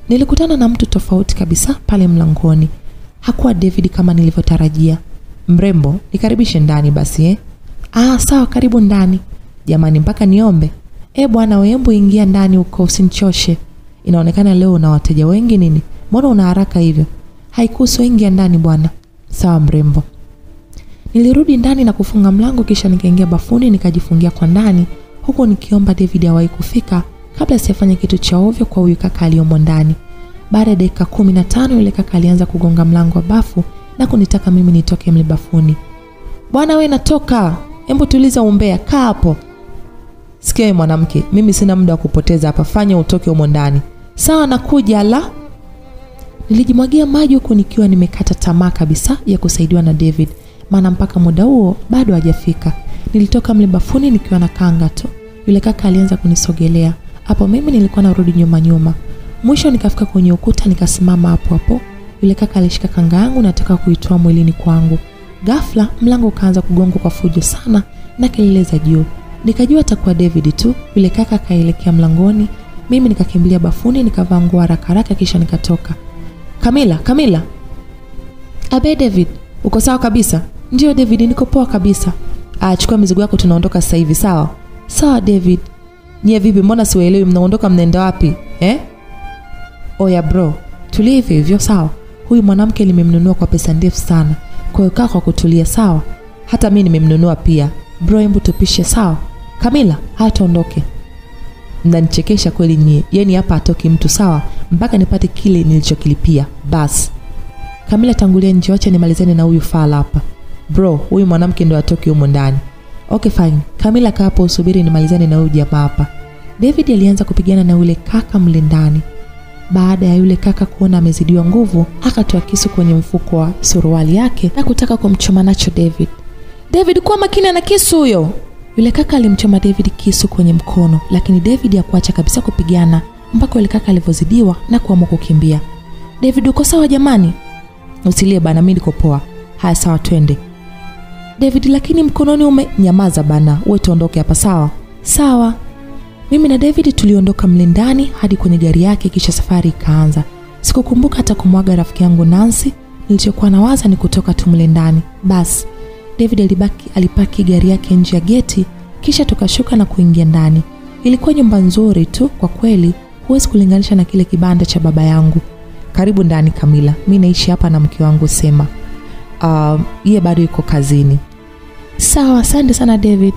Nilikutana na mtu tofauti kabisa pale mlangoni. Hakuwa David kama nilivyotarajia. Mrembo, nikaribishe ndani basi eh? Ah, sawa, karibu ndani. Jamani, mpaka niombe? E bwana, wewe ingia ndani uko usinichoshe. Inaonekana leo una wateja wengi nini? Mbona una haraka hivyo? Haikuhusu, ingia ndani bwana. Sawa mrembo. Nilirudi ndani na kufunga mlango kisha nikaingia bafuni nikajifungia kwa ndani huku nikiomba David awahi kufika kabla sijafanya kitu cha ovyo kwa huyu kaka aliyomo ndani. Baada ya dakika kumi na tano yule kaka alianza kugonga mlango wa bafu na kunitaka mimi nitoke mle bafuni. Bwana we natoka. Hebu tuliza umbea, kaa hapo. Sikia mwanamke, mimi sina muda wa kupoteza hapa, fanya utoke humo ndani. Sawa, nakuja la. Nilijimwagia maji huku nikiwa nimekata tamaa kabisa ya kusaidiwa na David, maana mpaka muda huo bado hajafika. Nilitoka mle bafuni nikiwa na kanga tu. Yule kaka alianza kunisogelea. Hapo mimi nilikuwa narudi nyuma nyuma. Mwisho nikafika kwenye ukuta nikasimama hapo hapo. Yule kaka alishika kanga yangu nataka kuitoa mwilini kwangu. Ghafla mlango ukaanza kugongwa kwa fujo sana na kelele za juu. Nikajua atakuwa David tu. Yule kaka akaelekea mlangoni. Mimi nikakimbilia bafuni nikavaa nguo haraka haraka kisha nikatoka. Kamila, Kamila. Abe David, uko sawa kabisa? Ndio David, niko poa kabisa. Ah, mizigo yako tunaondoka sasa hivi, sawa? Sawa David. Nyie vipi, mbona siwaelewi mnaondoka mnaenda wapi? Eh? Oya bro, tulie hivyo hivyo sawa? Huyu mwanamke limemnunua kwa pesa ndefu sana. Kwa hiyo kaa kwa kutulia sawa? Hata mi nimemnunua pia. Bro, hebu tupishe sawa? Kamila, haya tuondoke. Mnanichekesha kweli nyie. yani hapa atoki mtu sawa mpaka nipate kile nilichokilipia. basi Kamila, tangulia nje, wacha nimalizane na huyu fala hapa. Bro, huyu mwanamke ndo atoki humo ndani. Okay fine. Kamila kaa hapo usubiri nimalizane na huyu jamaa hapa. David alianza kupigana na yule kaka mle ndani. Baada ya yule kaka kuona amezidiwa nguvu, akatoa kisu kwenye mfuko wa suruali yake na kutaka kumchoma nacho David. David, kuwa makini na kisu huyo. Yule kaka alimchoma David kisu kwenye mkono, lakini David hakuacha kabisa kupigana mpaka yule kaka alivyozidiwa na kuamua kukimbia. David, uko sawa jamani? Usilie bana, mimi niko poa. Haya sawa, twende. David, lakini mkononi ume... Nyamaza bana, wewe tuondoke hapa sawa? Sawa. Mimi na David tuliondoka mle ndani hadi kwenye gari yake, kisha safari ikaanza. Sikukumbuka hata kumwaga rafiki yangu Nancy. Nilichokuwa nawaza ni kutoka tu mle ndani. Basi David alibaki alipaki gari yake nje ya geti, kisha tukashuka na kuingia ndani. Ilikuwa nyumba nzuri tu kwa kweli, huwezi kulinganisha na kile kibanda cha baba yangu. Karibu ndani Kamila, mi naishi hapa na mke wangu Sema. Uh, yeye bado yuko kazini. Sawa, asante sana David.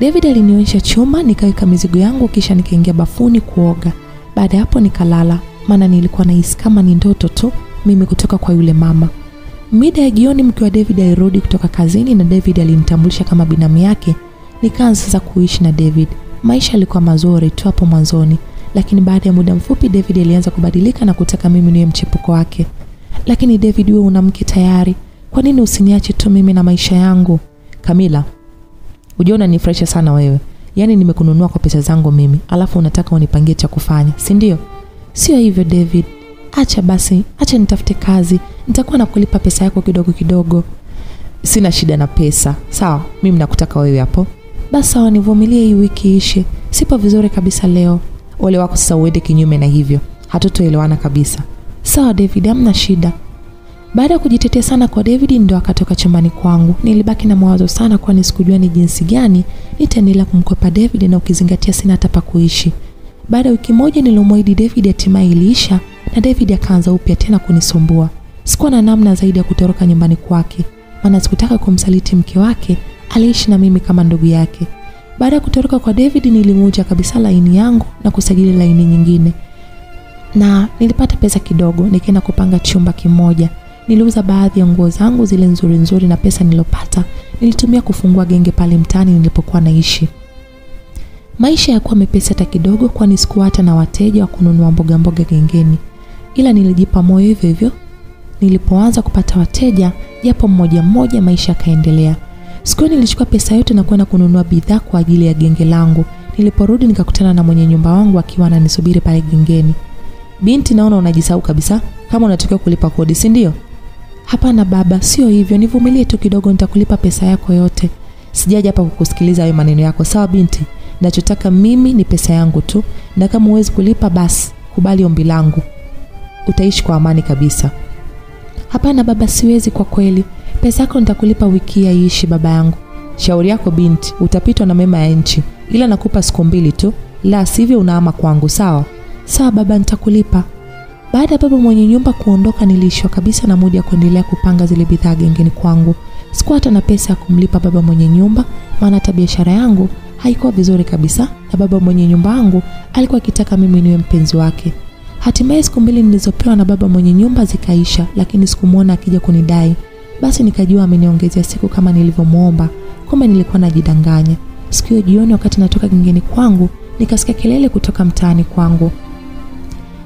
David alinionyesha chumba, nikaweka mizigo yangu, kisha nikaingia bafuni kuoga. Baada ya hapo nikalala, maana nilikuwa nahisi kama ni ndoto tu mimi kutoka kwa yule mama. Mida ya jioni, mke wa David alirudi kutoka kazini na David alinitambulisha kama binamu yake. Nikaanza sasa kuishi na David. Maisha yalikuwa mazuri tu hapo mwanzoni, lakini baada ya muda mfupi David alianza kubadilika na kutaka mimi niwe mchepuko wake. Lakini David, wewe una mke tayari, kwa nini usiniache tu mimi na maisha yangu? Kamila, Unajua unanifurahisha sana wewe. Yaani nimekununua kwa pesa zangu mimi, alafu unataka unipangie cha kufanya, si ndio? Sio hivyo David, acha basi, acha nitafute kazi, nitakuwa nakulipa pesa yako kidogo kidogo. Sina shida na pesa. Sawa, mimi nakutaka wewe hapo. Basi sawa, nivumilie hii wiki ishe. Sipo vizuri kabisa leo. Ole wako sasa uende kinyume na hivyo. Hatutoelewana kabisa. Sawa David, hamna shida. Baada ya kujitetea sana kwa David ndo akatoka chumbani kwangu. Nilibaki na mawazo sana kwani sikujua ni jinsi gani nitaendelea kumkwepa David na ukizingatia sina hata pa kuishi. Baada ya wiki moja nilimwahidi David hatimaye iliisha na David akaanza upya tena kunisumbua. Sikuwa na namna zaidi ya kutoroka nyumbani kwake, maana sikutaka kumsaliti mke wake, aliishi na mimi kama ndugu yake. Baada ya kutoroka kwa David nilimuja kabisa laini yangu na kusajili laini nyingine. Na nilipata pesa kidogo nikaenda kupanga chumba kimoja. Niliuza baadhi ya nguo zangu zile nzuri nzuri na pesa nilopata nilitumia kufungua genge pale mtaani nilipokuwa naishi. Maisha yakuwa mepesi hata kidogo kwani sikuwa hata na wateja wa kununua mboga mboga gengeni. Ila nilijipa moyo hivyo hivyo. Nilipoanza kupata wateja japo mmoja mmoja maisha yakaendelea. Siku nilichukua pesa yote na kwenda kununua bidhaa kwa ajili ya genge langu. Niliporudi nikakutana na mwenye nyumba wangu akiwa ananisubiri pale gengeni. Binti, naona unajisahau kabisa. Kama unatakiwa kulipa kodi, si ndio? Hapana baba, sio hivyo. Nivumilie tu kidogo, nitakulipa pesa yako yote. Sijaja hapa kukusikiliza hayo maneno yako, sawa binti? Nachotaka mimi ni pesa yangu tu, na kama huwezi kulipa basi kubali ombi langu, utaishi kwa amani kabisa. Hapana baba, siwezi kwa kweli. Pesa yako nitakulipa wiki ya iishi baba yangu. Shauri yako binti, utapitwa na mema ya nchi, ila nakupa siku mbili tu, la sivyo unaama kwangu, sawa? Sawa baba, nitakulipa. Baada ya baba mwenye nyumba kuondoka, niliishiwa kabisa na muda ya kuendelea kupanga zile bidhaa gengeni kwangu. Sikuwa hata na pesa ya kumlipa baba mwenye nyumba, maana hata biashara yangu haikuwa vizuri kabisa, na baba mwenye nyumba yangu alikuwa akitaka mimi niwe mpenzi wake. Hatimaye siku mbili nilizopewa na baba mwenye nyumba zikaisha, lakini sikumwona akija kunidai. Basi nikajua ameniongezea siku kama nilivyomwomba, kumbe nilikuwa najidanganya. Siku hiyo jioni, wakati natoka gengeni kwangu, nikasikia kelele kutoka mtaani kwangu.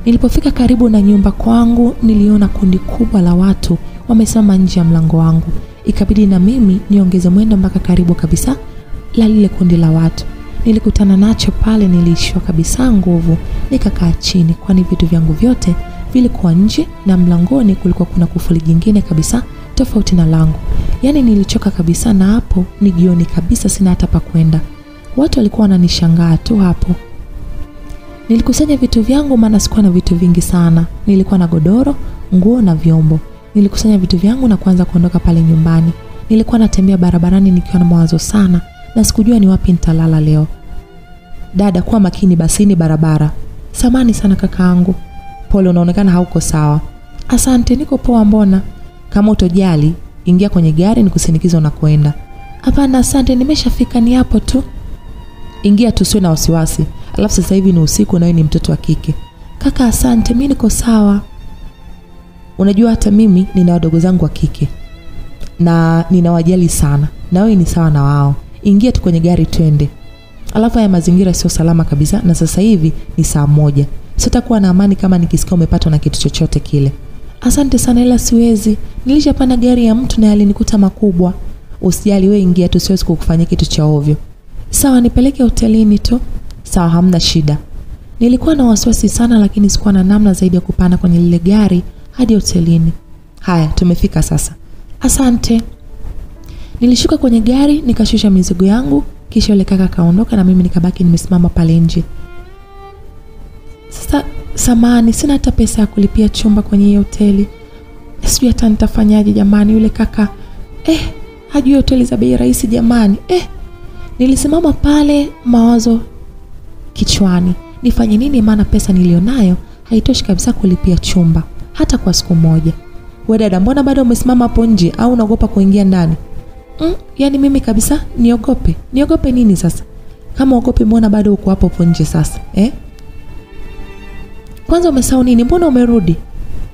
Nilipofika karibu na nyumba kwangu, niliona kundi kubwa la watu wamesimama nje ya mlango wangu. Ikabidi na mimi niongeze mwendo mpaka karibu kabisa la lile kundi la watu. Nilikutana nacho pale, niliishiwa kabisa nguvu, nikakaa chini, kwani vitu vyangu vyote vilikuwa nje na mlangoni kulikuwa kuna kufuli jingine kabisa tofauti na langu. Yaani nilichoka kabisa, na hapo ni jioni kabisa, sina hata pa kwenda. Watu walikuwa wananishangaa tu hapo. Nilikusanya vitu vyangu, maana sikuwa na vitu vingi sana. Nilikuwa na godoro, nguo na vyombo. Nilikusanya vitu vyangu na kuanza kuondoka pale nyumbani. Nilikuwa natembea barabarani nikiwa na mawazo sana na sikujua ni wapi nitalala leo. Dada, kuwa makini basini barabara. Samani sana kakaangu. Pole, unaonekana hauko sawa. Asante, niko poa. Mbona? Kama utojali, ingia kwenye gari nikusindikize unakoenda. Hapana, asante, nimeshafika, ni hapo tu. Ingia tusiwe na wasiwasi. Alafu sasa hivi ni usiku na ni mtoto wa kike. Kaka, asante, mi niko sawa. Unajua hata mimi nina wadogo zangu wa kike na ninawajali sana, na wewe ni sawa na wao. Ingia tu kwenye gari twende. Alafu haya mazingira sio salama kabisa, na sasa hivi ni saa moja. Sitakuwa na amani kama nikisikia umepatwa na kitu chochote kile. Asante sana, ila siwezi. Nilishapanda gari ya mtu na yalinikuta makubwa. Usijali, wewe ingia tu, siwezi kukufanyia kitu cha ovyo. Sawa, nipeleke hotelini tu. Sawa, hamna shida. Nilikuwa na wasiwasi sana, lakini sikuwa na namna zaidi ya kupanda kwenye lile gari hadi hotelini. Haya, tumefika sasa. Asante. Nilishuka kwenye gari nikashusha mizigo yangu, kisha yule kaka akaondoka na mimi nikabaki nimesimama pale nje. Sasa samani, sina hata pesa ya kulipia chumba kwenye hiyo hoteli. Sijui hata nitafanyaje jamani, yule kaka eh, hajui hoteli za bei rahisi jamani. Eh, nilisimama pale mawazo kichwani, nifanye nini? Maana pesa nilionayo haitoshi kabisa kulipia chumba hata kwa siku moja. We dada, mbona bado umesimama hapo nje au unaogopa kuingia ndani? Mm, yani mimi kabisa niogope? Niogope nini sasa? Kama uogope, mbona bado uko hapo hapo nje sasa eh? Kwanza umesahau nini? Mbona umerudi?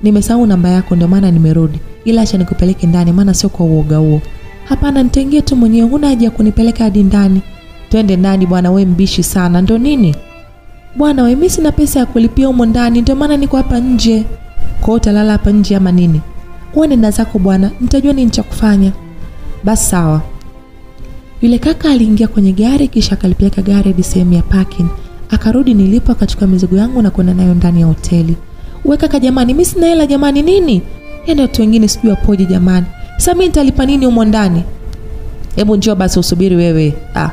Nimesahau namba yako ndio maana nimerudi, ila acha nikupeleke ndani, maana sio kwa uoga huo. Hapana, nitaingia tu mwenyewe, huna haja ya kunipeleka hadi ndani. Twende ndani bwana, we mbishi sana. Ndo nini bwana? We mimi sina pesa ya kulipia humo ndani, ndio maana niko hapa nje. Kwa hiyo utalala hapa nje ama nini? uone nenda zako bwana, nitajua nini cha kufanya. Basi sawa. Yule kaka aliingia kwenye gari kisha akalipeleka gari hadi sehemu ya parking. Akarudi nilipo akachukua mizigo yangu na kwenda nayo ndani ya hoteli. We kaka jamani, mimi sina hela jamani nini? Yaani watu wengine sijui wapoje jamani. Sasa mimi nitalipa nini humo ndani? Hebu njoo basi usubiri wewe. Ah.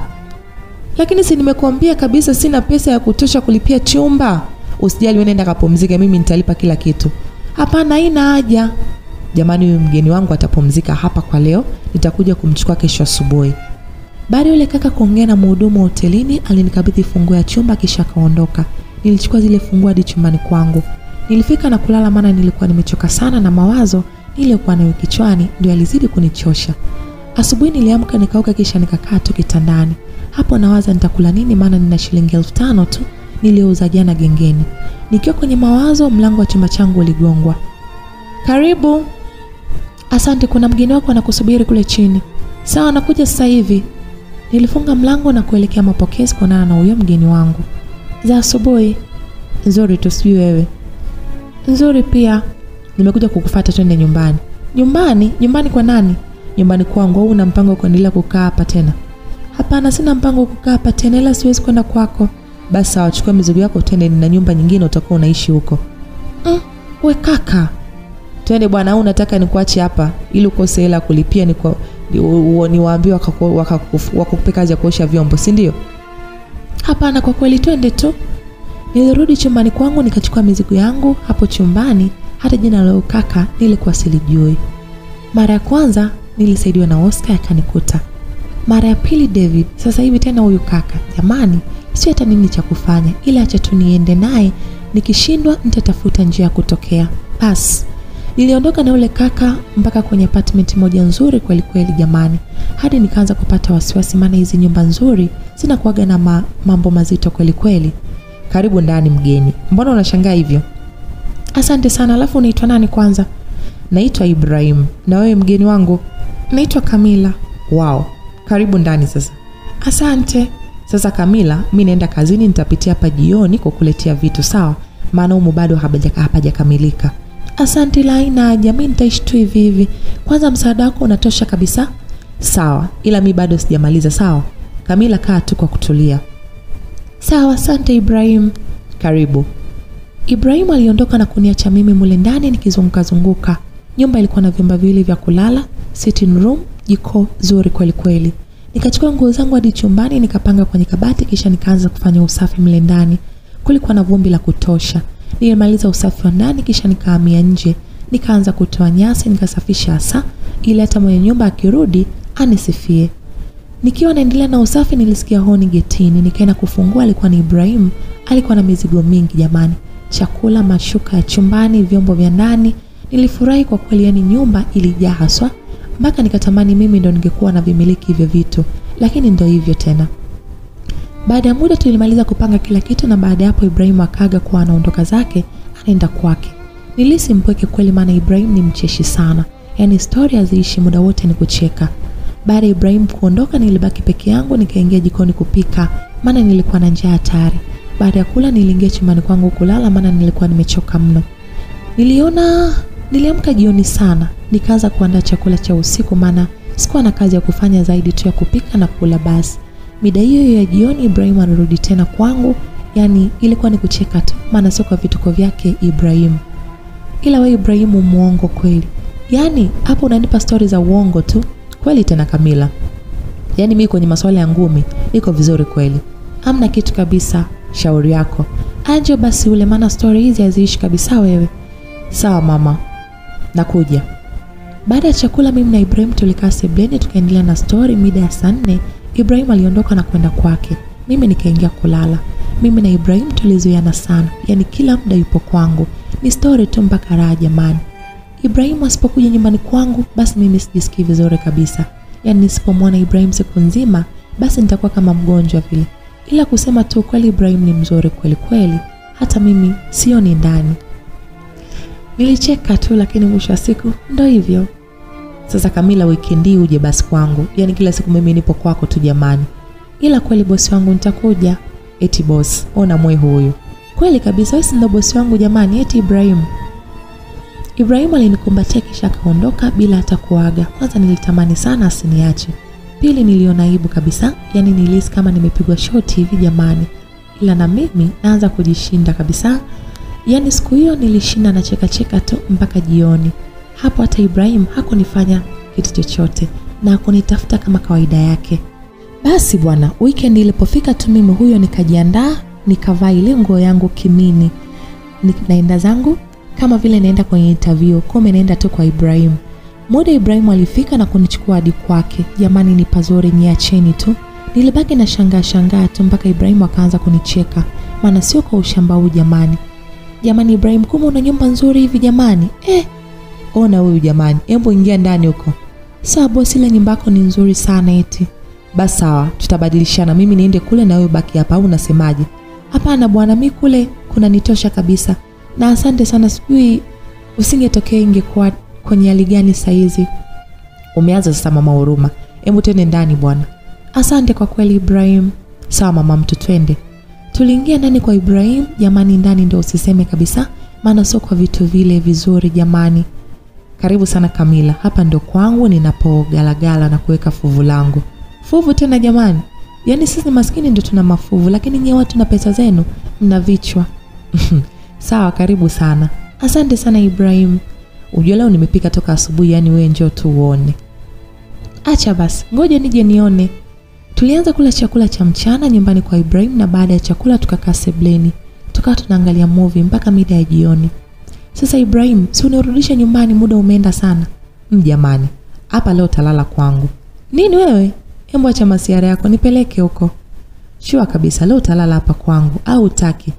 Lakini si nimekuambia kabisa sina pesa ya kutosha kulipia chumba. Usijali wewe nenda kapumzike mimi nitalipa kila kitu. Hapana haina haja. Jamani huyu mgeni wangu atapumzika hapa kwa leo, nitakuja kumchukua kesho asubuhi. Baada yule kaka kuongea na mhudumu wa hotelini, alinikabidhi funguo ya chumba kisha akaondoka. Nilichukua zile funguo hadi chumbani kwangu. Nilifika na kulala maana nilikuwa nimechoka sana na mawazo niliyokuwa nayo kichwani ndio alizidi kunichosha. Asubuhi niliamka nikauka kisha nikakaa tu kitandani. Hapo nawaza nitakula nini maana nina shilingi elfu tano tu niliyouza jana gengeni. Nikiwa kwenye mawazo, mlango wa chumba changu uligongwa. Karibu. Asante, kuna mgeni wako anakusubiri kule chini. Sawa, nakuja sasa hivi. Nilifunga mlango na kuelekea mapokezi kuonana na huyo mgeni wangu. Za asubuhi. Nzuri tu, sijui wewe. Nzuri pia. Nimekuja kukufata, twende nyumbani. Nyumbani? Nyumbani kwa nani? Nyumbani kwangu. Au una mpango wa kuendelea kukaa hapa tena? Hapana, sina mpango wa kukaa hapa tena, ila siwezi kwenda kwako. Basi sawa, chukua mizigo yako twende, nina nyumba nyingine utakuwa unaishi huko. Mm, we kaka, twende bwana, au unataka nikuache hapa ili ukose hela kulipia ni niwaambie wakupe kazi ya kuosha vyombo, si ndio? Hapana, kwa kweli twende tu. Nilirudi chumbani kwangu nikachukua mizigo yangu hapo chumbani. Hata jina la ukaka nilikuwa silijui. Mara ya kwanza nilisaidiwa na Oscar akanikuta. Mara ya pili David, sasa hivi tena huyu kaka. Jamani, sio hata nini cha kufanya, ila acha tu niende naye, nikishindwa nitatafuta njia ya kutokea. Basi niliondoka na yule kaka mpaka kwenye apartment moja nzuri kweli kweli jamani, hadi nikaanza kupata wasiwasi, maana hizi nyumba nzuri zinakuwaga na ma, mambo mazito kweli kweli. Karibu ndani mgeni, mbona unashangaa hivyo? Asante sana. Alafu unaitwa nani kwanza? Naitwa Ibrahim. Na wewe mgeni wangu? Naitwa Kamila. Wow, karibu ndani sasa. Asante. Sasa Kamila, mi naenda kazini, nitapitia hapa jioni kukuletea vitu sawa, maana umu bado hapajakamilika. Asante, la haina haja, mi nitaishi tu hivi hivi. Kwanza msaada wako unatosha kabisa. Sawa, ila mi bado sijamaliza. Sawa Kamila, kaa tu kwa kutulia. Sawa, asante Ibrahim. Karibu. ibrahimu aliondoka na kuniacha mimi mule ndani nikizungukazunguka. Nyumba ilikuwa na vyumba viwili vya kulala, sitting room, jiko zuri kweli kweli. Nikachukua nguo zangu hadi chumbani nikapanga kwenye kabati kisha nikaanza kufanya usafi mle ndani. Kulikuwa na vumbi la kutosha. Nilimaliza usafi wa ndani kisha nikahamia nje. Nikaanza kutoa nyasi nikasafisha hasa ili hata mwenye nyumba akirudi anisifie. Nikiwa naendelea na usafi nilisikia honi getini. Nikaenda kufungua, alikuwa ni Ibrahim. Alikuwa na mizigo mingi jamani, chakula, mashuka ya chumbani, vyombo vya ndani. Nilifurahi kwa kweli, yani nyumba ilijaa haswa, mpaka nikatamani mimi ndo ningekuwa na vimiliki hivyo vitu, lakini ndo hivyo tena. Baada ya muda tulimaliza kupanga kila kitu, na baada ya hapo Ibrahim akaga kuwa anaondoka zake anaenda kwake. Nilisi mpweke kweli, maana Ibrahim ni mcheshi sana, yaani stori haziishi, muda wote ni kucheka. Baada ya Ibrahim kuondoka, nilibaki peke yangu, nikaingia jikoni kupika, maana nilikuwa na njaa hatari. Baada ya kula, niliingia chumbani kwangu kulala, maana nilikuwa nimechoka mno. Niliona niliamka jioni sana, nikaanza kuandaa chakula cha usiku, maana sikuwa na kazi ya kufanya zaidi tu ya kupika na kula. Basi mida hiyo ya jioni, Ibrahim anarudi tena kwangu, yani ilikuwa ni kucheka tu, maana sio kwa vituko vyake Ibrahim. Ila we Ibrahimu muongo kweli, yani hapo unanipa stori za uongo tu kweli tena Kamila. Yaani mimi kwenye masuala ya ngumi niko vizuri kweli, amna kitu kabisa. Shauri yako anjo basi ule, maana stori hizi haziishi kabisa. Wewe sawa mama, nakuja. Baada ya chakula, mimi na Ibrahim tulikaa sebleni tukaendelea na stori. Mida ya saa nne Ibrahim aliondoka na kwenda kwake, mimi nikaingia kulala. Mimi na Ibrahim tulizuiana sana, yaani kila muda yupo kwangu, ni stori tu mpaka raha jamani. Ibrahim asipokuja nyumbani kwangu basi mimi sijisikii vizuri kabisa. Yaani nisipomwona Ibrahim siku nzima basi nitakuwa kama mgonjwa vile. Ila kusema tu kweli Ibrahim ni mzuri kweli kweli, hata mimi sioni ndani. Nilicheka tu, lakini mwisho wa siku ndo hivyo. Sasa Kamila, wikendi uje basi kwangu, yaani kila siku mimi nipo kwako tu jamani. Ila kweli bosi wangu nitakuja. Eti bosi, ona mwe huyu kweli kabisa, wewe ndo bosi wangu jamani, eti Ibrahim. Ibrahim alinikumbatia kisha akaondoka bila hata kuaga. Kwanza nilitamani sana asiniache. Pili, niliona aibu kabisa, yaani nilihisi kama nimepigwa shoti hivi jamani, ila na mimi naanza kujishinda kabisa. Yaani siku hiyo nilishinda na chekacheka cheka tu mpaka jioni. Hapo hata Ibrahim hakunifanya kitu chochote na hakunitafuta kama kawaida yake. Basi bwana, weekend ilipofika tu mimi huyo nikajiandaa, nikavaa ile nguo yangu kimini, Ni- naenda zangu kama vile naenda kwenye interview, kumbe naenda tu kwa Ibrahim. Muda Ibrahim alifika na kunichukua hadi kwake. Jamani, ni pazuri, niacheni tu. Nilibaki na shangaa shangaa tu mpaka Ibrahim akaanza kunicheka, maana sio kwa ushamba huu jamani. Jamani Ibrahim, kumbe una nyumba nzuri hivi jamani. Eh, ona huyu jamani, hebu ingia ndani huko. Sawa bosi, ile nyumba yako ni nzuri sana eti. Basi sawa, tutabadilishana, mimi niende kule na wewe baki hapa, au unasemaje? Hapana bwana, mi kule kuna nitosha kabisa, na asante sana. Sijui usingetokea ingekuwa kwenye hali gani saizi. Umeanza sasa mama huruma, hebu twende ndani bwana. Asante kwa kweli Ibrahim. Sawa mama mtu, twende. Tuliingia ndani kwa Ibrahim. Jamani, ndani ndio usiseme kabisa, maana sio kwa vitu vile vizuri jamani. Karibu sana Kamila, hapa ndo kwangu ninapogalagala na kuweka fuvu langu. Fuvu tena jamani, yaani sisi maskini ndo tuna mafuvu, lakini nyie watu na pesa zenu mna vichwa. Sawa, karibu sana. Asante sana Ibrahim. Ujua leo nimepika toka asubuhi, yaani wewe njoo tu uone. Acha basi, ngoja nije nione. Tulianza kula chakula cha mchana nyumbani kwa Ibrahim na baada ya chakula tukakaa sebleni. Tukawa tunaangalia movie mpaka mida ya jioni. Sasa Ibrahim, si unirudisha nyumbani, muda umeenda sana. Mjamani, hapa leo talala kwangu. Nini wewe? Hebu acha masiara yako, nipeleke huko. Shua kabisa, leo talala hapa kwangu au utaki?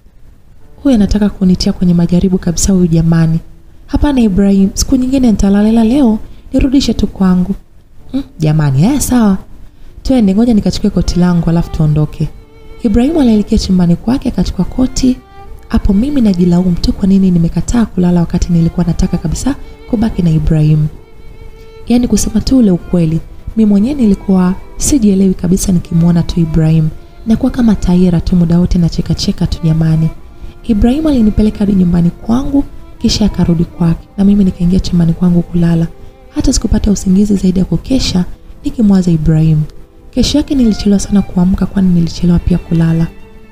Huyu anataka kunitia kwenye majaribu kabisa huyu jamani. Hapana Ibrahim, siku nyingine nitalala, leo nirudishe tu kwangu. Mm, jamani, haya sawa. Twende, ngoja nikachukue koti langu alafu tuondoke. Ibrahimu alielekea chumbani kwake akachukua koti. Hapo mimi najilaumu tu kwa nini nimekataa kulala wakati nilikuwa nataka kabisa kubaki na Ibrahimu. Yaani kusema tu ule ukweli, mi mwenyewe nilikuwa sijielewi kabisa nikimwona tu Ibrahim. Nakuwa kama taira tu muda wote na cheka cheka tu jamani. Ibrahim alinipeleka hadi nyumbani kwangu kisha akarudi kwake na mimi nikaingia chumbani kwangu kulala. Hata sikupata usingizi zaidi ya kukesha nikimwaza Ibrahim. Kesho yake nilichelewa sana kuamka kwani nilichelewa pia kulala.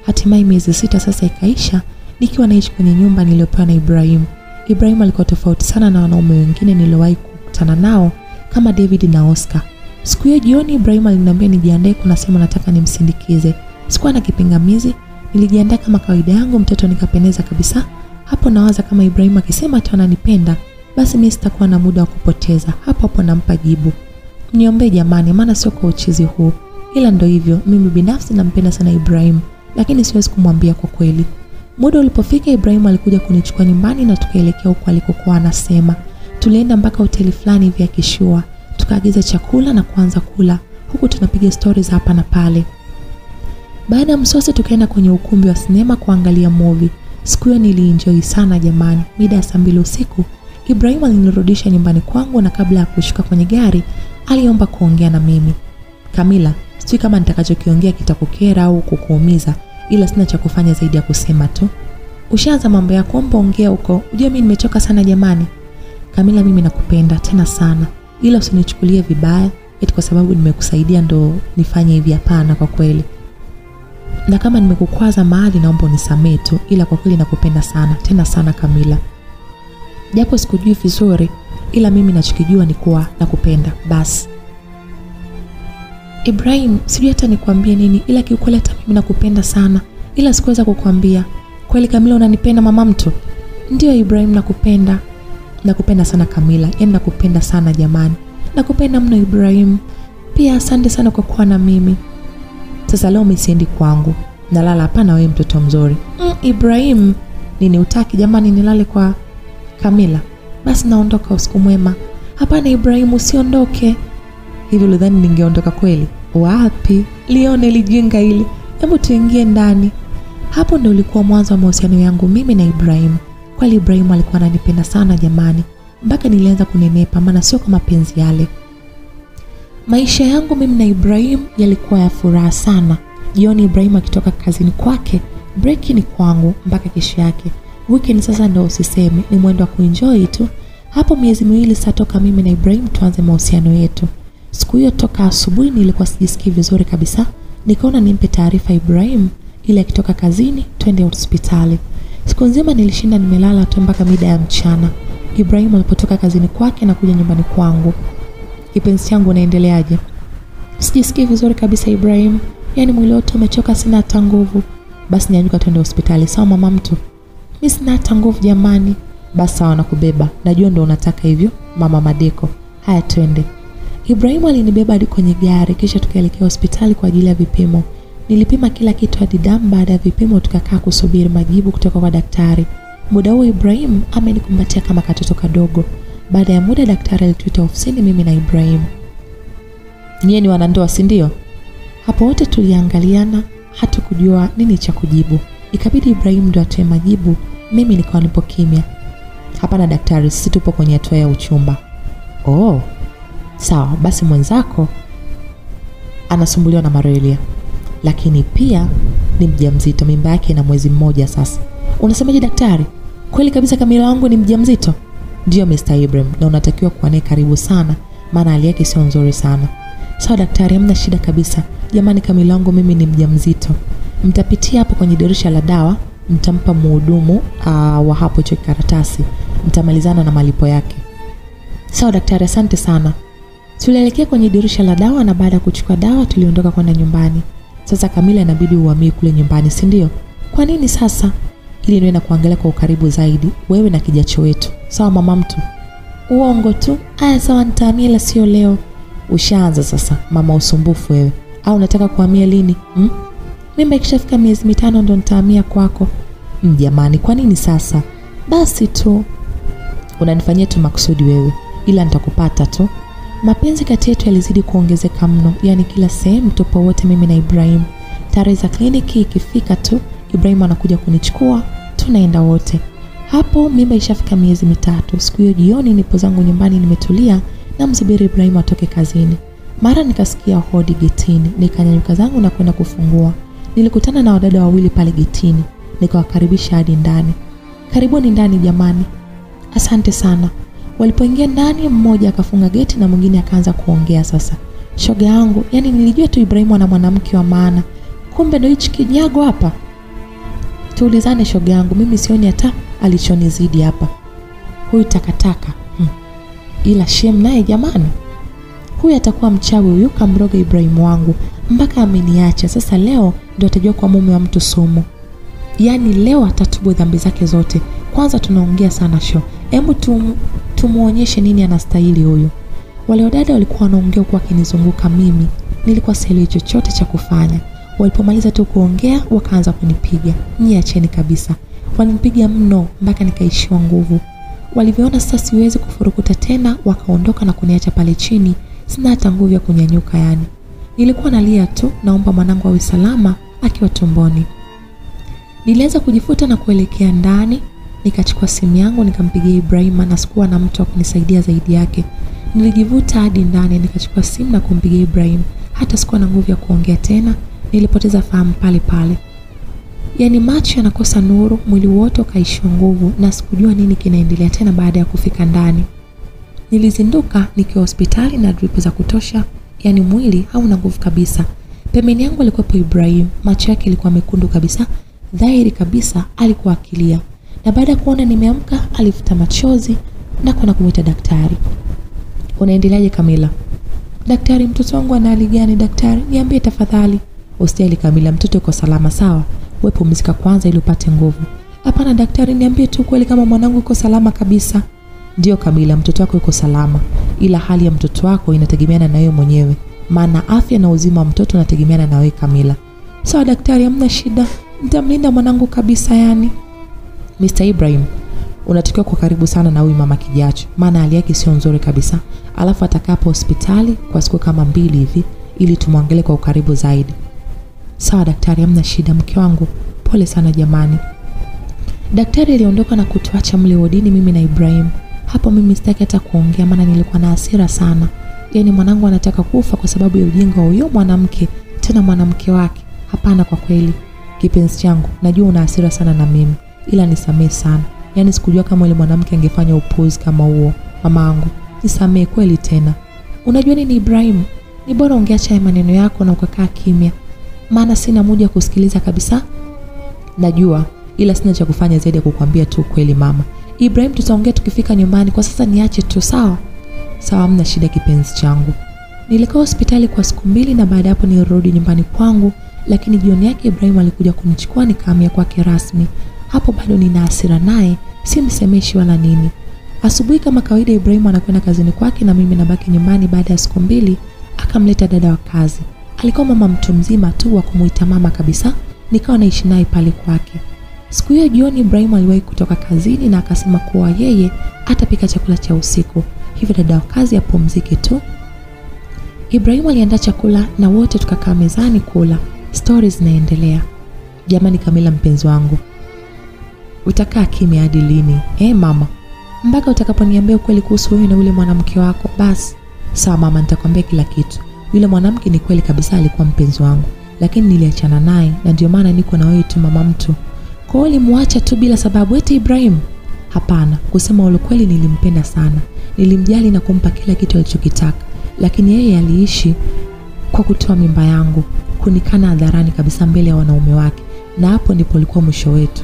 Hatimaye miezi sita sasa ikaisha nikiwa naishi kwenye nyumba niliyopewa na Ibrahim. Ibrahim alikuwa tofauti sana na wanaume wengine niliowahi kukutana nao kama David na Oscar. Siku hiyo jioni Ibrahim aliniambia nijiandae, kuna sehemu nataka nimsindikize. Sikuwa na kipingamizi, nilijiandaa kama kawaida yangu, mtoto nikapendeza kabisa. Hapo nawaza kama Ibrahim akisema tu ananipenda, basi mimi sitakuwa na muda wa kupoteza. Hapo hapo nampa jibu. Niombee jamani, maana sio kwa uchizi huu, ila ndo hivyo. Mimi binafsi nampenda sana Ibrahim, lakini siwezi kumwambia kwa kweli. Muda ulipofika, Ibrahim alikuja kunichukua nyumbani na tukaelekea huko alikokuwa anasema. Tulienda mpaka hoteli fulani hivi ya kishua, tukaagiza chakula na kuanza kula huku tunapiga stori za hapa na pale. Baada ya msosi, tukaenda kwenye ukumbi wa sinema kuangalia movie. Siku hiyo nilienjoy sana jamani. Mida ya saa mbili usiku Ibrahim alinirudisha nyumbani kwangu, na kabla ya kushuka kwenye gari aliomba kuongea na mimi. Kamila, sijui kama nitakachokiongea kitakukera au kukuumiza, ila sina cha kufanya zaidi ya kusema tu. Ushaanza mambo yako, omba ongea huko. Ujue mimi nimechoka sana jamani. Kamila, mimi nakupenda tena sana, ila usinichukulie vibaya eti kwa sababu nimekusaidia ndo nifanye hivi. Hapana, kwa kweli na kama nimekukwaza mahali naomba unisamee tu, ila kwa kweli nakupenda sana tena sana Kamila, japo sikujui vizuri, ila mimi nachokijua ni kuwa nakupenda basi. Ibrahim, sijui hata nikwambie nini, ila kiukweli hata mimi nakupenda sana, ila sikuweza kukwambia. Kweli Kamila, unanipenda mama mtu? Ndio Ibrahim, nakupenda, nakupenda sana Kamila, yani nakupenda sana jamani, nakupenda mno Ibrahim. Pia asante sana kwa kuwa na mimi. Sasa leo misiendi kwangu, nalala hapa na wewe mtoto mzuri. Mm, Ibrahim, nini utaki jamani nilale kwa Kamila? Basi naondoka, usiku mwema. Hapana Ibrahimu, usiondoke. Hivi ulidhani ningeondoka kweli? Wapi, lione lijinga hili. Hebu tuingie ndani. Hapo ndio ulikuwa mwanzo wa mahusiano yangu mimi na Ibrahimu. Kweli Ibrahimu alikuwa ananipenda sana jamani, mpaka nilianza kunenepa, maana sio kwa mapenzi yale. Maisha yangu mimi na Ibrahimu yalikuwa ya furaha sana. Jioni Ibrahimu akitoka kazini kwake, breki ni kwangu mpaka kesho yake. Weekend sasa ndio usiseme, ni mwendo wa kuenjoy tu. Hapo miezi miwili sasa toka mimi na Ibrahim tuanze mahusiano yetu. Siku hiyo toka asubuhi nilikuwa sijisikii vizuri kabisa, nikaona nimpe taarifa Ibrahim ili akitoka kazini twende hospitali. Siku nzima nilishinda nimelala tu mpaka mida ya mchana. Ibrahim alipotoka kazini kwake na kuja nyumbani kwangu. Kipenzi changu, unaendeleaje? Sijisikii vizuri kabisa Ibrahim, yaani mwili wote umechoka, sina hata nguvu. Basi nyanyuka twende hospitali. Sawa mama mtu? Mi sina hata nguvu jamani. Basi sawa, nakubeba. Najua ndo unataka hivyo, mama Madeko. Haya, twende. Ibrahimu alinibeba hadi kwenye gari, kisha tukaelekea hospitali kwa ajili ya vipimo. Nilipima kila kitu hadi damu. Baada ya vipimo, tukakaa kusubiri majibu kutoka kwa daktari. Muda huo Ibrahim amenikumbatia kama katoto kadogo. Baada ya muda, daktari alituita ofisini, mimi na Ibrahim. Nyie ni wanandoa, sindio? Hapo wote tuliangaliana, hatukujua nini cha kujibu. Ikabidi Ibrahim ndo atoe majibu, mimi nikawa nipo kimya. Hapana daktari, sisi tupo kwenye hatua ya uchumba. Oh, sawa basi. Mwenzako anasumbuliwa na malaria, lakini pia ni mjamzito, mimba yake ina mwezi mmoja sasa. Unasemaje daktari? Kweli kabisa, Kamila wangu ni mjamzito? Ndiyo Mr. Ibrahim, na unatakiwa kuwa naye karibu sana, maana hali yake sio nzuri sana. Sawa daktari, hamna shida kabisa. Jamani, Kamila wangu mimi ni mjamzito. Mtapitia hapo kwenye dirisha la dawa, mtampa mhudumu uh, wa hapo hicho karatasi, ntamalizana na malipo yake. Sawa daktari, asante sana. Tulielekea kwenye dirisha la dawa na baada ya kuchukua dawa tuliondoka kwenda nyumbani. Sasa Kamila, inabidi uhamie kule nyumbani, si ndio? Kwa nini sasa? Ili niwe na kuangalia kwa ukaribu zaidi, wewe na kijacho wetu. Sawa mama mtu? Uongo tu. Aya, sawa, nitahamia, ila sio leo. Ushaanza sasa mama usumbufu wewe. Au unataka kuhamia lini hmm? Mimba ikishafika miezi mitano ndo nitahamia kwako. Jamani, kwa nini sasa? Basi tu unanifanyia tu makusudi wewe, ila nitakupata tu. Mapenzi kati yetu yalizidi kuongezeka mno, yaani kila sehemu tupo wote, mimi na Ibrahim. Tarehe za kliniki ikifika tu, Ibrahim anakuja kunichukua, tunaenda wote. Hapo mimba ishafika miezi mitatu. Siku hiyo jioni, nipo zangu nyumbani nimetulia, na msubiri Ibrahim atoke kazini. Mara nikasikia hodi getini, nikanyanyuka zangu na kwenda kufungua. Nilikutana na wadada wawili pale getini, nikawakaribisha hadi ndani. Karibuni ndani jamani. Asante sana. Walipoingia ndani, mmoja akafunga geti na mwingine akaanza kuongea. Sasa shoga yangu, yani nilijua tu Ibrahimu ana mwanamke wa maana, kumbe ndo hichi kinyago hapa. Tuulizane shoga yangu, mimi sioni hata alichonizidi hapa. Huyu takataka hmm. Ila shem naye jamani, huyu atakuwa mchawi huyu, kamroga Ibrahimu wangu mpaka ameniacha. Sasa leo ndio atajua kwa mume wa mtu sumu. Yaani leo atatubu dhambi zake zote. Kwanza tunaongea sana sho, hebu tum, tumuonyeshe nini anastahili huyu. Wale wadada walikuwa wanaongea huku wakinizunguka mimi, nilikuwa sielewi chochote cha kufanya. Walipomaliza tu kuongea, wakaanza kunipiga. Nyie acheni kabisa, walinipiga mno mpaka nikaishiwa nguvu. Walivyoona sasa siwezi kufurukuta tena, wakaondoka na kuniacha pale chini, sina hata nguvu ya kunyanyuka. Yani nilikuwa nalia tu, naomba mwanangu awe salama akiwa tumboni. Nilianza kujifuta na kuelekea ndani, nikachukua simu yangu nikampigia Ibrahim, na sikuwa na mtu wa kunisaidia zaidi yake. Nilijivuta hadi ndani, nikachukua simu na kumpigia Ibrahim. Hata sikuwa na nguvu ya kuongea tena, nilipoteza fahamu pale pale. Yaani macho yanakosa nuru, mwili wote ukaishiwa nguvu, na sikujua nini kinaendelea tena. Baada ya kufika ndani, nilizinduka nikiwa hospitali na dripu za kutosha, yaani mwili hauna nguvu kabisa. Pembeni yangu alikuwepo Ibrahim, macho yake yalikuwa mekundu kabisa dhahiri kabisa alikuwa akilia, na baada ya kuona nimeamka alifuta machozi na kwenda kumwita daktari. Unaendeleaje Kamila? Daktari, mtoto wangu ana hali gani? Daktari, niambie tafadhali. Usijali Kamila, mtoto yuko salama. Sawa, wewe pumzika kwanza ili upate nguvu. Hapana daktari, niambie tu kweli kama mwanangu yuko salama kabisa. Ndiyo Kamila, mtoto wako yuko salama, ila hali ya mtoto wako inategemeana na wewe mwenyewe, maana afya na uzima wa mtoto unategemeana na wewe Kamila. Sawa daktari, hamna shida nitamlinda mwanangu kabisa. Yani Mr. Ibrahim, unatakiwa kwa karibu sana na huyu mama kijacho, maana hali yake sio nzuri kabisa. Alafu atakapo hospitali kwa siku kama mbili hivi, ili tumwangalie kwa ukaribu zaidi. Sawa daktari, hamna shida. Mke wangu, pole sana jamani. Daktari aliondoka na kutuacha mle wodini, mimi na Ibrahim. Hapo mimi sitaki hata kuongea, maana nilikuwa na hasira sana. Yani mwanangu anataka kufa kwa sababu ya ujinga wa huyo mwanamke, tena mwanamke wake. Hapana, kwa kweli Kipenzi changu, najua una hasira sana na mimi, ila nisamee sana. Yaani sikujua kama yule mwanamke angefanya upuzi kama huo. Mamaangu, nisamee kweli tena. unajua nini Ibrahim, ni bora ungeacha maneno yako na ukakaa kimya, maana sina muda kusikiliza kabisa. Najua, ila sina cha kufanya zaidi ya kukwambia tu ukweli mama. Ibrahim, tutaongea tukifika nyumbani, kwa sasa niache tu, sawa? Sawa, hamna shida kipenzi changu. Nilikaa hospitali kwa siku mbili na baada hapo nirudi nyumbani kwangu, lakini jioni yake Ibrahim alikuja kunichukua nikahamia kwake rasmi. Hapo bado nina hasira naye, si msemeshi wala nini. Asubuhi kama kawaida, Ibrahim anakwenda kazini kwake na mimi nabaki nyumbani. Baada ya siku mbili, akamleta dada wa kazi. Alikuwa mama mtu mzima tu wa kumuita mama kabisa, nikawa naishi naye pale kwake. Siku hiyo jioni, Ibrahim aliwahi kutoka kazini na akasema kuwa yeye atapika chakula cha usiku, hivyo dada wa kazi apumzike tu. Ibrahim aliandaa chakula na wote tukakaa mezani kula. Stori zinaendelea. Jamani Kamila, mpenzi wangu, utakaa kimya hadi lini eh mama? Mpaka utakaponiambia ukweli kuhusu wewe na yule mwanamke wako. Basi sawa mama, nitakwambia kila kitu. Yule mwanamke ni kweli kabisa alikuwa mpenzi wangu, lakini niliachana naye na ndio maana niko na wewe tu mama mtu. Kwa hiyo ulimwacha tu bila sababu eti Ibrahim? Hapana, kusema ule kweli, nilimpenda sana, nilimjali na kumpa kila kitu alichokitaka, lakini yeye aliishi kwa kutoa mimba yangu, kunikana hadharani kabisa mbele ya wanaume wake, na hapo ndipo ulikuwa mwisho wetu.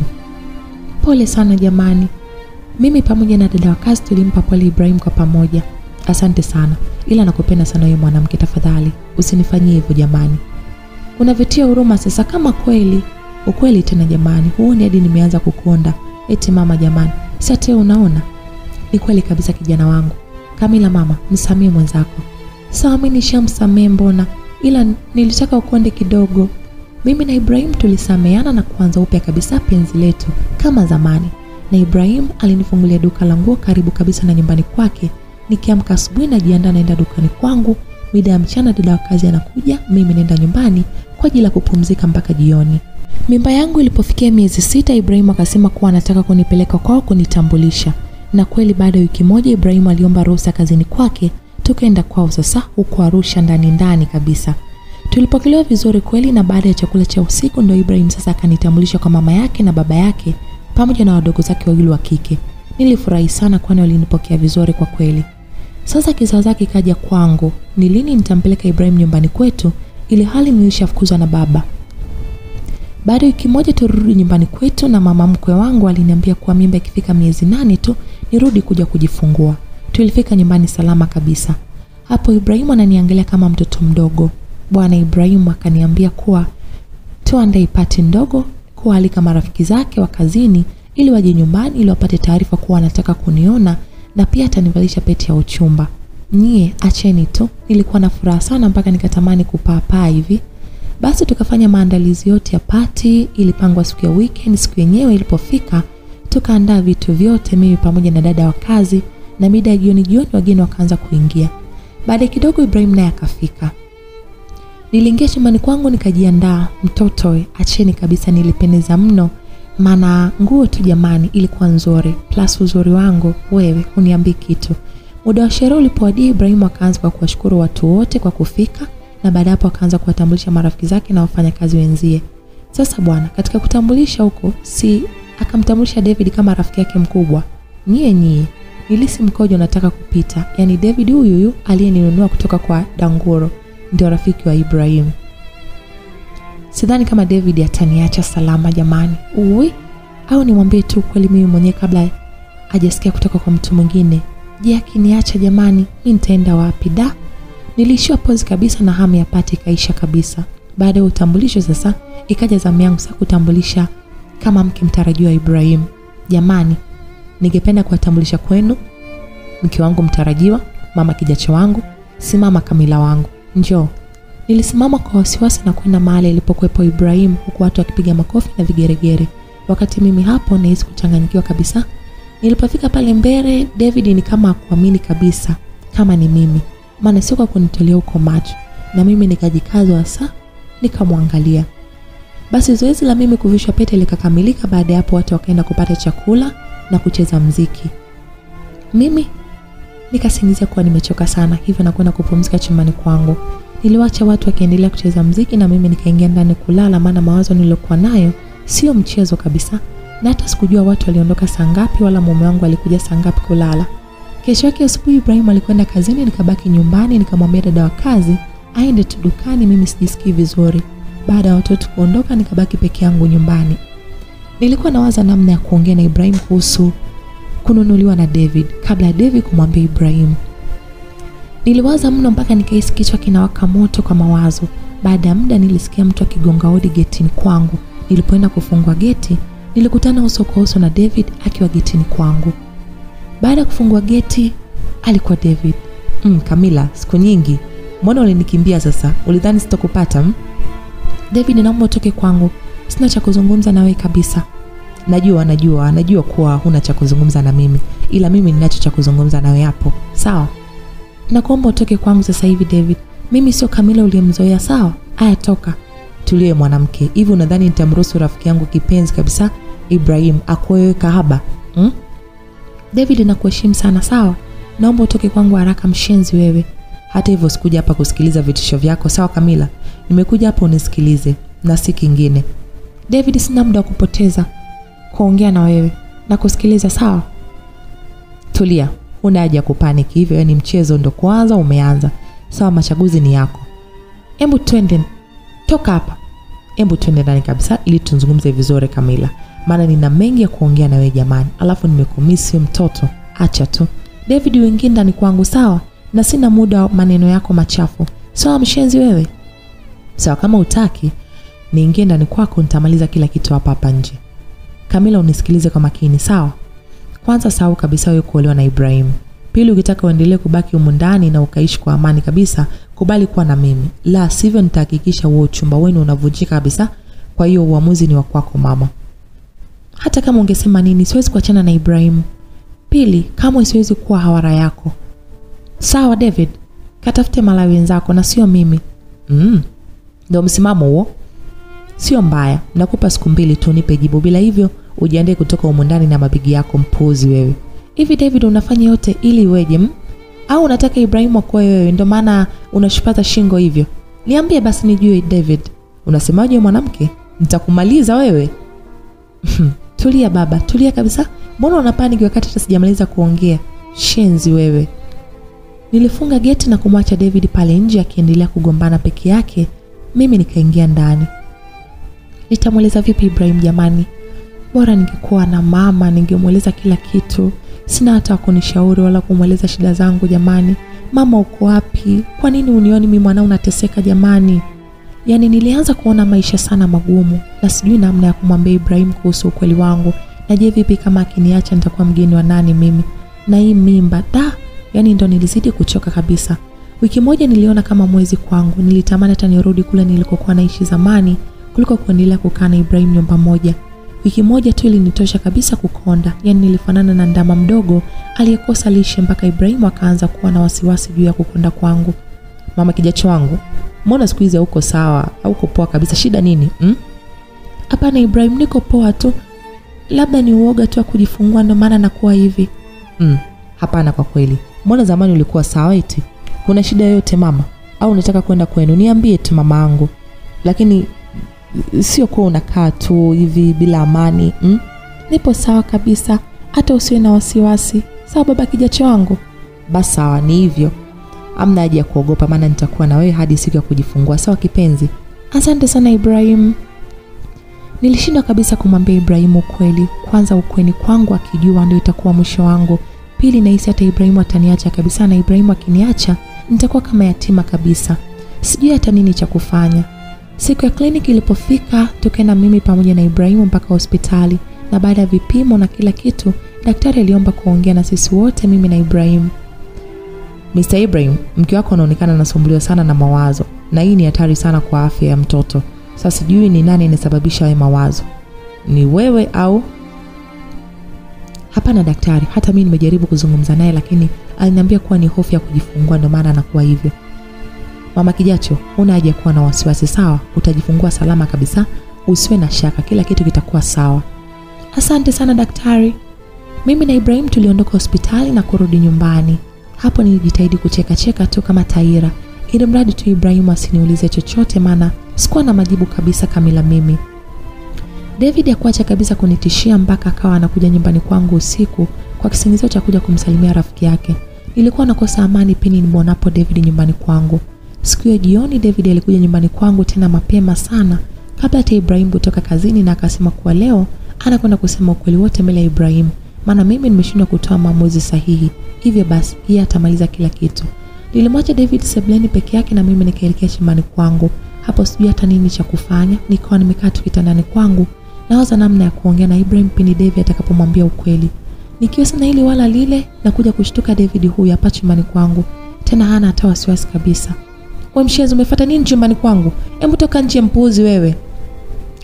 Pole sana jamani. Mimi pamoja na dada wa kazi tulimpa pole Ibrahim kwa pamoja. Asante sana, ila nakupenda sana wewe mwanamke, tafadhali usinifanyie hivyo jamani. Unavyotia huruma sasa, kama kweli ukweli tena jamani, huoni hadi nimeanza kukonda eti mama jamani, si ate unaona? Ni kweli kabisa kijana wangu. Kamila mama, msamie mwenzako. Sawa, mimi nishamsamee mbona, ila nilitaka ukonde kidogo. Mimi na Ibrahim tulisameana na kuanza upya kabisa penzi letu kama zamani, na Ibrahim alinifungulia duka la nguo karibu kabisa na nyumbani kwake. Nikiamka asubuhi najiandaa naenda dukani kwangu, mida ya mchana dada wa kazi anakuja, mimi naenda nyumbani kwa ajili ya kupumzika mpaka jioni. Mimba yangu ilipofikia miezi sita, Ibrahim akasema kuwa anataka kunipeleka kwao kunitambulisha, na kweli baada ya wiki moja Ibrahim aliomba ruhusa kazini kwake, tukaenda kwao sasa huko Arusha ndani ndani kabisa. Tulipokelewa vizuri kweli, na baada ya chakula cha usiku ndio Ibrahim sasa akanitambulisha kwa mama yake na baba yake pamoja na wadogo zake wawili wa kike. Nilifurahi sana, kwani walinipokea vizuri kwa kweli. Sasa kizaza kikaja kwangu, ni lini nitampeleka Ibrahim nyumbani kwetu, ili hali nilishafukuzwa na baba. Baada ya wiki moja turudi nyumbani kwetu, na mama mkwe wangu aliniambia kuwa mimba ikifika miezi nane tu nirudi kuja kujifungua. Tulifika nyumbani salama kabisa. Hapo Ibrahimu ananiangalia kama mtoto mdogo. Bwana Ibrahimu akaniambia kuwa tuandae pati ndogo, kualika marafiki zake wa kazini ili waje nyumbani ili wapate taarifa kuwa anataka kuniona na pia atanivalisha peti ya uchumba. Nyie acheni tu, nilikuwa na furaha sana mpaka nikatamani kupaapaa hivi. Basi tukafanya maandalizi yote ya pati, ilipangwa siku ya weekend. Siku yenyewe ilipofika, tukaandaa vitu vyote, mimi pamoja na dada wa kazi, na mida ya jioni jioni wageni wakaanza kuingia. Baada kidogo Ibrahim naye akafika. Niliingia chumbani kwangu nikajiandaa. Mtoto acheni kabisa, nilipendeza mno, maana nguo tu jamani ilikuwa nzuri, plus uzuri wangu wewe uniambii kitu. Muda wa sherehe ulipowadia, Ibrahimu akaanza kwa kuwashukuru watu wote kwa kufika na baada hapo akaanza kuwatambulisha marafiki zake na wafanyakazi wenzie. Sasa bwana, katika kutambulisha huko, si akamtambulisha David kama rafiki yake mkubwa. Nyie nyie, nilisi mkojo nataka kupita. Yaani David huyu huyu aliyeninunua kutoka kwa Danguro ndio rafiki wa Ibrahim. Sidhani kama David ataniacha salama jamani. Uwi, au nimwambie tu kweli mimi mwenyewe kabla hajasikia kutoka kwa mtu mwingine. Je, akiniacha jamani, mimi nitaenda wapi da? Niliishiwa pozi kabisa na hamu ya pati ikaisha kabisa. Baada ya utambulisho sasa, ikaja zamu yangu sasa kutambulisha kama mke mtarajiwa wa Ibrahim. Jamani, ningependa kuwatambulisha kwenu mke wangu mtarajiwa, mama kijacho wangu, si mama Kamila wangu. Njoo. Nilisimama kwa wasiwasi na kwenda mahali alipokuwepo Ibrahim, huku watu wakipiga makofi na vigeregere, wakati mimi hapo nahisi kuchanganyikiwa kabisa. Nilipofika pale mbele, David ni kama akuamini kabisa kama ni mimi maana sio kwa kunitolea huko macho, na mimi nikajikaza hasa nikamwangalia. Basi zoezi la mimi kuvishwa pete likakamilika. Baada ya hapo, watu wakaenda kupata chakula na kucheza mziki. Mimi nikasingizia kuwa nimechoka sana, hivyo nakwenda kupumzika chumbani kwangu. Niliwacha watu wakiendelea kucheza mziki na mimi nikaingia ndani kulala, maana mawazo niliyokuwa nayo sio mchezo kabisa, na hata sikujua watu waliondoka saa ngapi wala mume wangu alikuja saa ngapi kulala. Kesho yake asubuhi Ibrahim alikwenda kazini, nikabaki nyumbani, nikamwambia dada wa kazi aende tu dukani, mimi sijisikii vizuri. Baada ya watoto kuondoka, nikabaki peke yangu nyumbani. Nilikuwa nawaza namna ya kuongea na Ibrahim kuhusu kununuliwa na David kabla ya David kumwambia Ibrahim. Niliwaza mno mpaka nikahisi kichwa kinawaka moto kwa mawazo. Baada ya muda nilisikia mtu akigonga hodi getini kwangu. Nilipoenda kufungua geti, nilikutana uso kwa uso na David akiwa getini kwangu. Baada ya kufungua geti, alikuwa David. Mm, Kamila, siku nyingi. Mbona ulinikimbia sasa? Ulidhani sitokupata? Mm? David, naomba utoke kwangu. Sina cha kuzungumza na wewe kabisa. Najua, najua, najua kuwa huna cha kuzungumza na mimi, ila mimi ninacho cha kuzungumza nawe hapo. Sawa? Nakuomba utoke kwangu sasa hivi David. Mimi sio Kamila uliyemzoea, sawa? Aya, toka. Tulie mwanamke. Hivi unadhani nitamruhusu rafiki yangu kipenzi kabisa Ibrahim akuoe kahaba? Hmm? David nakuheshimu sana, sawa? Naomba utoke kwangu haraka, mshenzi wewe. Hata hivyo sikuja hapa kusikiliza vitisho vyako, sawa Kamila? Nimekuja hapa unisikilize na si kingine. David, sina muda wa kupoteza kuongea na wewe na kusikiliza, sawa? Tulia, una haja ya kupaniki hivyo, yani mchezo ndo kwanza umeanza. Sawa, machaguzi ni yako. Embu twende, toka hapa. Embu twende ndani kabisa, ili tuzungumze vizuri Kamila, maana nina mengi ya kuongea na wewe jamani, alafu nimekumisi mtoto. Acha tu David, uingie ndani kwangu, sawa? Na sina muda wa maneno yako machafu, sawa mshenzi wewe? Sawa, kama utaki niingie ndani kwako, nitamaliza kila kitu hapa hapa nje. Kamila, unisikilize kwa makini, sawa? Kwanza sahau kabisa wewe kuolewa na Ibrahim. Pili, ukitaka uendelee kubaki humu ndani na ukaishi kwa amani kabisa, kubali kuwa na mimi, la sivyo nitahakikisha huo uchumba wenu unavunjika kabisa. Kwa hiyo uamuzi ni wa kwako mama. Hata kama ungesema nini, siwezi kuachana na Ibrahim. Pili, kamwe siwezi kuwa hawara yako. Sawa David, katafute mala wenzako na sio mimi. Mm, ndio msimamo huo. Sio mbaya, nakupa siku mbili tu nipe jibu, bila hivyo ujiandae kutoka humu ndani na mabigi yako. Mpuzi wewe! Hivi David, unafanya yote ili iweje? m? Au unataka Ibrahimu akoe wewe, ndio maana unashupata shingo hivyo? Niambie basi nijue. David, unasemaje mwanamke? Nitakumaliza wewe. Tulia baba, tulia kabisa. Mbona una panic wakati hata sijamaliza kuongea? Shenzi wewe! Nilifunga geti na kumwacha David pale nje akiendelea kugombana peke yake. Mimi nikaingia ndani. Nitamweleza vipi Ibrahim jamani? Bora ningekuwa na mama, ningemweleza kila kitu. Sina hata kunishauri wala kumweleza shida zangu jamani. Mama uko wapi? Kwa nini unioni mimi mwanao unateseka jamani? Yaani nilianza kuona maisha sana magumu na sijui namna ya kumwambia Ibrahim kuhusu ukweli wangu. Na je, vipi kama akiniacha nitakuwa mgeni wa nani mimi? Na hii mimba da, yaani ndo nilizidi kuchoka kabisa. Wiki moja niliona kama mwezi kwangu. Nilitamani hata nirudi kule nilikokuwa naishi zamani kuliko kuendelea kukaa na Ibrahim nyumba moja. Wiki moja tu ilinitosha kabisa kukonda, yaani nilifanana na ndama mdogo aliyekosa lishe, mpaka Ibrahimu akaanza kuwa na wasiwasi juu ya kukonda kwangu. Mama kijacho wangu, mbona siku hizi hauko sawa, hauko poa kabisa, shida nini? mm? Hapana Ibrahim, niko poa tu, labda ni uoga tu wa kujifungua, ndo maana nakuwa hivi. mm. Hapana, kwa kweli, mbona zamani ulikuwa sawa? Eti kuna shida yoyote mama, au unataka kwenda kwenu? Niambie tu mama yangu, lakini sio kuwa unakaa tu hivi bila amani mm? Nipo sawa kabisa, hata usiwe na wasiwasi. Sawa baba kijacho wangu? Basi sawa, ni hivyo, amna haja ya kuogopa, maana nitakuwa na wewe hadi siku ya kujifungua. Sawa kipenzi? Asante sana Ibrahim. Nilishindwa kabisa kumwambia Ibrahimu ukweli. Kwanza ukweni kwangu akijua ndio itakuwa mwisho wangu. Pili nahisi hata Ibrahimu ataniacha kabisa, na Ibrahimu akiniacha nitakuwa kama yatima kabisa. Sijui hata nini cha kufanya. Siku ya kliniki ilipofika, tukaenda mimi pamoja na Ibrahimu mpaka hospitali, na baada ya vipimo na kila kitu, daktari aliomba kuongea na sisi wote, mimi na Ibrahimu. Mr. Ibrahim, mke wako anaonekana anasumbuliwa sana na mawazo, na hii ni hatari sana kwa afya ya mtoto. Sasa sijui ni nani anasababisha haya mawazo, ni wewe au? Hapana daktari, hata mimi nimejaribu kuzungumza naye, lakini aliniambia kuwa ni hofu ya kujifungua, ndio maana anakuwa hivyo. Mama Kijacho, una haja kuwa na wasiwasi, sawa? Utajifungua salama kabisa, usiwe na shaka, kila kitu kitakuwa sawa. Asante sana daktari. Mimi na Ibrahim tuliondoka hospitali na kurudi nyumbani. Hapo nilijitahidi kucheka cheka tu kama taira, ili mradi tu Ibrahimu asiniulize chochote, maana sikuwa na majibu kabisa kamila mimi. David hakuacha kabisa kunitishia mpaka akawa anakuja nyumbani kwangu usiku kwa kisingizio cha kuja kumsalimia rafiki yake. Nilikuwa nakosa amani pindi nimwonapo David nyumbani kwangu. Siku hiyo jioni, David alikuja nyumbani kwangu tena mapema sana kabla hata Ibrahim kutoka kazini, na akasema kuwa leo anakwenda kusema ukweli wote mbele ya Ibrahim, maana mimi nimeshindwa kutoa maamuzi sahihi, hivyo basi yeye atamaliza kila kitu. Nilimwacha David sebleni peke yake na mimi nikaelekea chumbani kwangu. Hapo sijui hata nini cha kufanya, nikawa nimekaa tu kitandani kwangu nawaza namna ya kuongea na Ibrahim pindi David atakapomwambia ukweli. Nikiwa sana hili wala lile, na kuja kushtuka David huyu hapa chumbani kwangu, tena hana hata wasiwasi kabisa. We mshenzi, umefuata nini chumbani kwangu? Hebu toka nje, mpuuzi wewe!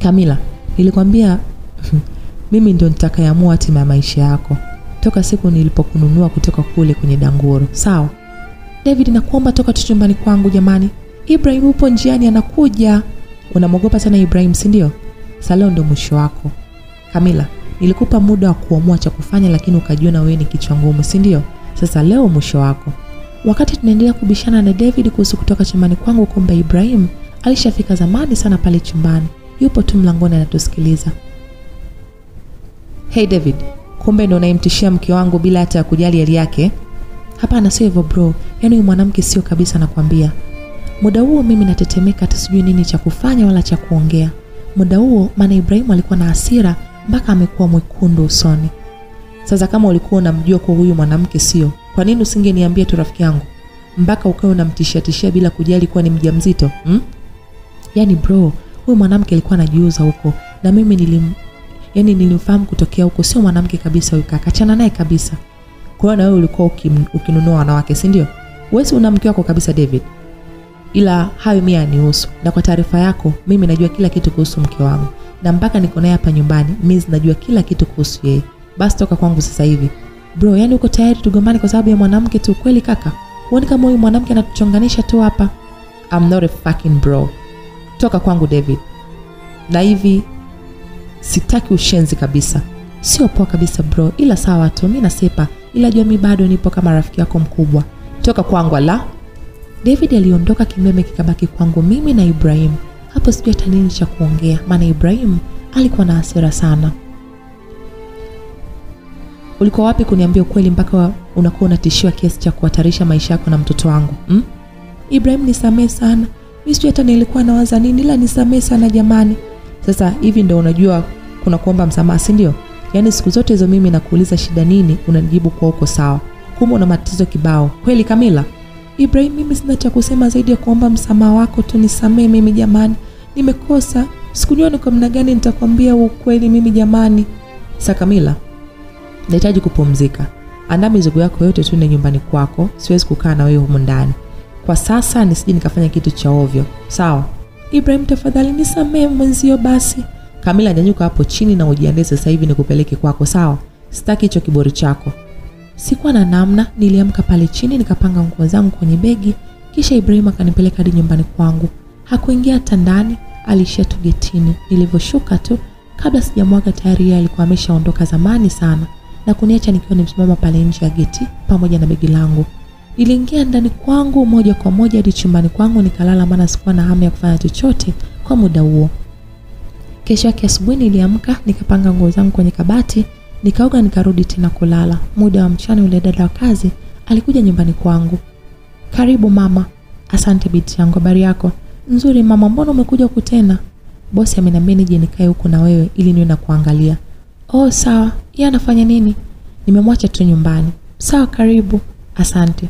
Kamila, nilikwambia mimi ndio nitakayeamua hatima ya maisha yako toka siku nilipokununua kutoka kule kwenye danguro, sawa? David, nakuomba toka tu chumbani kwangu jamani. Ibrahim upo njiani anakuja. Unamwogopa sana Ibrahim, si ndio? Sasa ndio mwisho wako. Kamila, nilikupa muda wa kuamua cha kufanya, lakini ukajiona wewe ni kichwa ngumu, si ndio? Sasa leo mwisho wako. Wakati tunaendelea kubishana na David kuhusu kutoka chumbani kwangu, kumbe Ibrahim alishafika zamani sana pale chumbani, yupo tu mlangoni anatusikiliza. Hey David, kumbe ndo naimtishia mke wangu bila hata ya kujali hali yake? Hapana, sio hivyo bro, yaani huyu mwanamke sio kabisa, nakwambia. Muda huo mimi natetemeka, hata sijui nini cha kufanya wala cha kuongea. Muda huo maana Ibrahimu alikuwa na hasira mpaka amekuwa mwekundu usoni. Sasa kama ulikuwa unamjua kwa huyu mwanamke sio, kwa nini usingeniambia tu rafiki yangu, mpaka ukawa unamtishia tishia bila kujali kuwa ni mjamzito hmm? Yaani bro, huyu mwanamke alikuwa anajiuza huko na mimi nilim yani nilimfahamu kutokea huko, sio mwanamke kabisa huyu kaka, achana naye kabisa. Kwa na wewe ulikuwa ukinunua wanawake, si ndio? Wewe una mke wako kabisa David, ila hayo mimi anihusu Na kwa taarifa yako, mimi najua kila kitu kuhusu mke wangu, na mpaka niko naye hapa nyumbani, mimi najua kila kitu kuhusu yeye. Basi toka kwangu sasa hivi bro. Yani uko tayari tugombane kwa sababu ya mwanamke tu? Kweli kaka, huoni kama huyu mwanamke anatuchonganisha tu hapa? I'm not a fucking bro. Toka kwangu David. Na hivi sitaki ushenzi kabisa. Sio poa kabisa bro, ila sawa tu, mimi nasepa, ila jua mi bado nipo kama rafiki yako mkubwa. Toka kwangu ala. David aliondoka, kimeme kikabaki kwangu mimi na Ibrahim. Hapo sijui hata nini cha kuongea, maana Ibrahim alikuwa na hasira sana. Ulikuwa wapi kuniambia ukweli mpaka unakuwa unatishiwa kiasi cha kuhatarisha maisha yako na mtoto wangu hmm? Ibrahim, nisamee sana, mi sijui hata nilikuwa nawaza nini, ila nisamee sana jamani. Sasa hivi ndo unajua kuna kuomba msamaha, si ndio? Yaani siku zote hizo mimi nakuuliza shida nini, unanijibu kwa uko sawa, kumbe una matatizo kibao. Kweli Kamila? Ibrahim, mimi sina cha kusema zaidi ya kuomba msamaha wako tu, nisamee mimi jamani, nimekosa. Sikujua ni kwa mna gani nitakwambia ukweli mimi jamani. Sa Kamila, nahitaji kupumzika. Andaa mizigo yako yote tuende nyumbani kwako, siwezi kukaa na wewe humu ndani kwa sasa, nisije nikafanya kitu cha ovyo, sawa? Ibrahim, tafadhali nisamehe mwenzio basi. Kamila, nyanyuka hapo chini na ujiandae sasa hivi nikupeleke kwako, sawa? Sitaki hicho kibori chako. Sikuwa na namna, niliamka pale chini nikapanga nguo zangu kwenye begi, kisha Ibrahim akanipeleka hadi nyumbani kwangu. Hakuingia hata ndani, aliishia tu getini. Nilivyoshuka tu, kabla sijamwaga, tayari yeye alikuwa ameshaondoka zamani sana na kuniacha nikiwa nimesimama pale nje ya geti pamoja na begi langu. Niliingia ndani kwangu moja kwa moja hadi chumbani kwangu nikalala, maana sikuwa na hamu ya kufanya chochote kwa muda huo. Kesho yake asubuhi niliamka, nikapanga nguo zangu kwenye kabati, nikaoga, nikarudi tena kulala. Muda wa mchana, yule dada wa kazi alikuja nyumbani kwangu. Karibu mama. Asante binti yangu, habari yako? Nzuri mama, mbona umekuja huku tena? Bosi ameniambia nije nikae huku na wewe ili niwe na kuangalia. Oh, sawa. Yeye anafanya nini? Nimemwacha tu nyumbani. Sawa, karibu. Asante.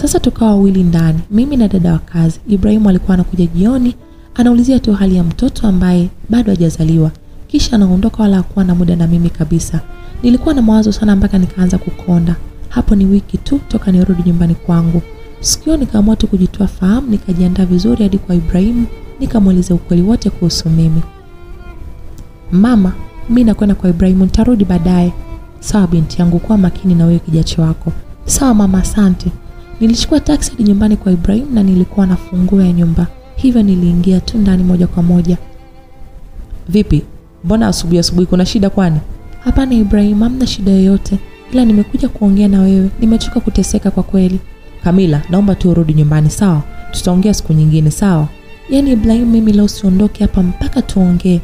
Sasa tukawa wawili ndani, mimi na dada wa kazi. Ibrahimu alikuwa anakuja jioni, anaulizia tu hali ya mtoto ambaye bado hajazaliwa, kisha anaondoka, wala hakuwa na muda na mimi kabisa. Nilikuwa na mawazo sana mpaka nikaanza kukonda. Hapo ni wiki tu toka nirudi nyumbani kwangu. Sikio nikaamua tu kujitoa fahamu, nikajiandaa vizuri hadi kwa Ibrahimu, nikamweleza ukweli wote kuhusu mimi. Mama, mi nakwenda kwa Ibrahimu, nitarudi baadaye. Sawa binti yangu, kuwa makini na wewe kijacho wako. Sawa mama, asante. Nilichukua taksi hadi nyumbani kwa Ibrahim na nilikuwa na funguo ya nyumba, hivyo niliingia tu ndani moja kwa moja. Vipi, mbona asubuhi asubuhi, kuna shida kwani? Hapana Ibrahim, hamna shida yoyote, ila nimekuja kuongea na wewe. Nimechoka kuteseka kwa kweli. Kamila, naomba tu urudi nyumbani, sawa? Tutaongea siku nyingine, sawa? Yaani Ibrahim, mimi leo siondoke hapa mpaka tuongee.